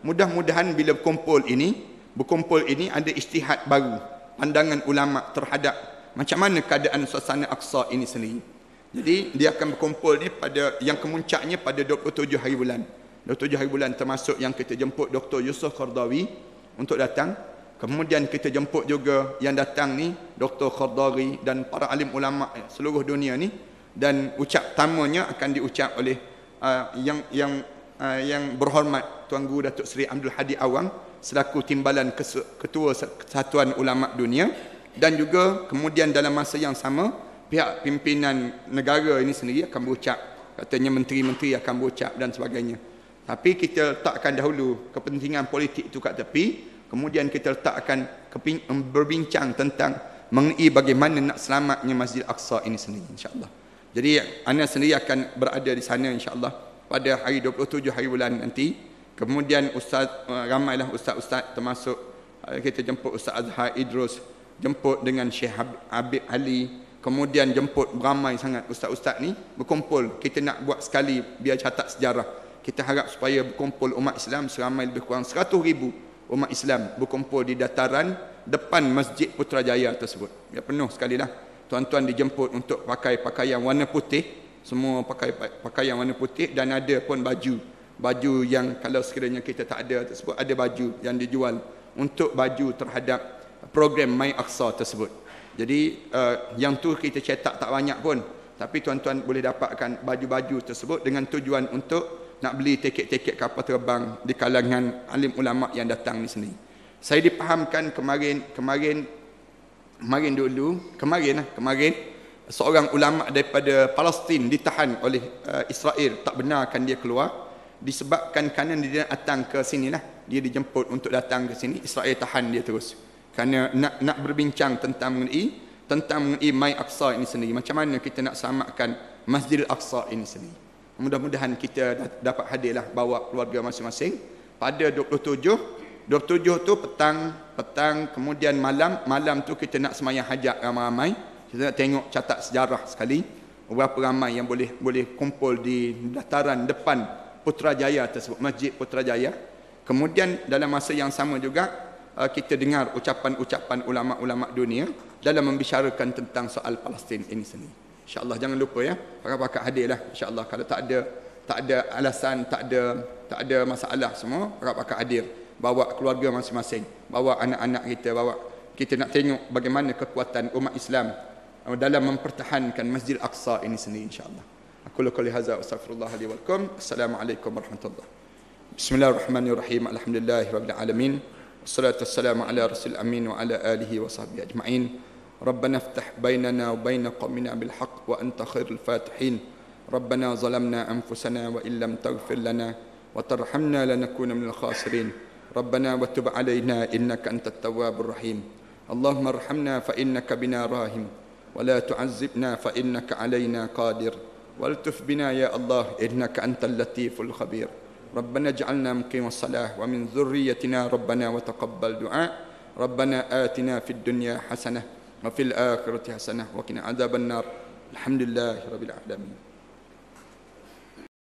Mudah-mudahan bila berkumpul ini, berkumpul ini ada istihad baru, pandangan ulama terhadap macam mana keadaan suasana Aqsa ini sendiri. Jadi dia akan berkumpul ni pada yang kemuncaknya pada 27 hari bulan. 27 hari bulan termasuk yang kita jemput Dr. Yusuf Qardawi untuk datang. Kemudian kita jemput juga yang datang ni Dr. Qardawi dan para alim ulama seluruh dunia ni dan ucap tamanya akan diucap oleh uh, yang yang uh, yang berhormat Tuan Guru Datuk Seri Abdul Hadi Awang selaku timbalan ketua Kesatuan Ulama Dunia dan juga kemudian dalam masa yang sama pihak pimpinan negara ini sendiri akan berucap katanya menteri-menteri akan berucap dan sebagainya tapi kita takkan dahulu kepentingan politik itu kat tepi Kemudian kita letakkan berbincang tentang mengenai bagaimana nak selamatnya Masjid Aqsa ini sendiri insya-Allah. Jadi anda sendiri akan berada di sana insya-Allah pada hari 27 hari bulan nanti. Kemudian ustaz uh, ramailah ustaz-ustaz termasuk uh, kita jemput Ustaz Azhar Idrus, jemput dengan Syekh Habib Ali, kemudian jemput ramai sangat ustaz-ustaz ni berkumpul. Kita nak buat sekali biar catat sejarah. Kita harap supaya berkumpul umat Islam seramai lebih kurang 100 ribu umat Islam berkumpul di dataran depan Masjid Putrajaya tersebut. Ya penuh sekali lah. Tuan-tuan dijemput untuk pakai pakaian warna putih. Semua pakai pakaian warna putih dan ada pun baju baju yang kalau sekiranya kita tak ada tersebut ada baju yang dijual untuk baju terhadap program My Aqsa tersebut. Jadi uh, yang tu kita cetak tak banyak pun tapi tuan-tuan boleh dapatkan baju-baju tersebut dengan tujuan untuk nak beli tiket-tiket kapal terbang di kalangan alim ulama yang datang di sini. Saya dipahamkan kemarin kemarin kemarin dulu kemarin lah kemarin seorang ulama daripada Palestin ditahan oleh uh, Israel. Tak benarkan dia keluar disebabkan kerana dia datang ke sini lah. Dia dijemput untuk datang ke sini. Israel tahan dia terus. Kerana nak nak berbincang tentang mengenai tentang mengenai Mai Aqsa ini sendiri. Macam mana kita nak selamatkan Masjidil Aqsa ini sendiri mudah-mudahan kita dapat hadirlah bawa keluarga masing-masing pada 27 27 tu petang petang kemudian malam malam tu kita nak semayang hajat ramai-ramai kita nak tengok catat sejarah sekali berapa ramai yang boleh boleh kumpul di dataran depan Putrajaya tersebut, Masjid Putrajaya. Kemudian dalam masa yang sama juga uh, kita dengar ucapan-ucapan ulama-ulama dunia dalam membicarakan tentang soal Palestin ini sendiri. InsyaAllah jangan lupa ya. Pakat-pakat hadir lah. InsyaAllah kalau tak ada tak ada alasan, tak ada tak ada masalah semua, pakat-pakat hadir. Bawa keluarga masing-masing. Bawa anak-anak kita. Bawa kita nak tengok bagaimana kekuatan umat Islam dalam mempertahankan Masjid Aqsa ini sendiri insyaAllah. Aku lukul lihaza wa sallallahu wa lakum. Assalamualaikum warahmatullahi Bismillahirrahmanirrahim. Alhamdulillahirabbil alamin. Wassalatu wassalamu ala rasul amin wa ala alihi Assalamualaikum warahmatullahi wabarakatuh. ربنا افتح بيننا وبين قومنا بالحق وأنت خير الفاتحين. ربنا ظلمنا أنفسنا وإن لم تغفر لنا وترحمنا لنكون من الخاسرين. ربنا وتب علينا إنك أنت التواب الرحيم. اللهم ارحمنا فإنك بنا راهم ولا تعذبنا فإنك علينا قادر. والتف بنا يا الله إنك أنت اللطيف الخبير. ربنا اجعلنا مقيم الصلاة ومن ذريتنا ربنا وتقبل دعاء. ربنا آتنا في الدنيا حسنة وفي الآخرة حسنة وقنا عذاب النار الحمد لله رب العالمين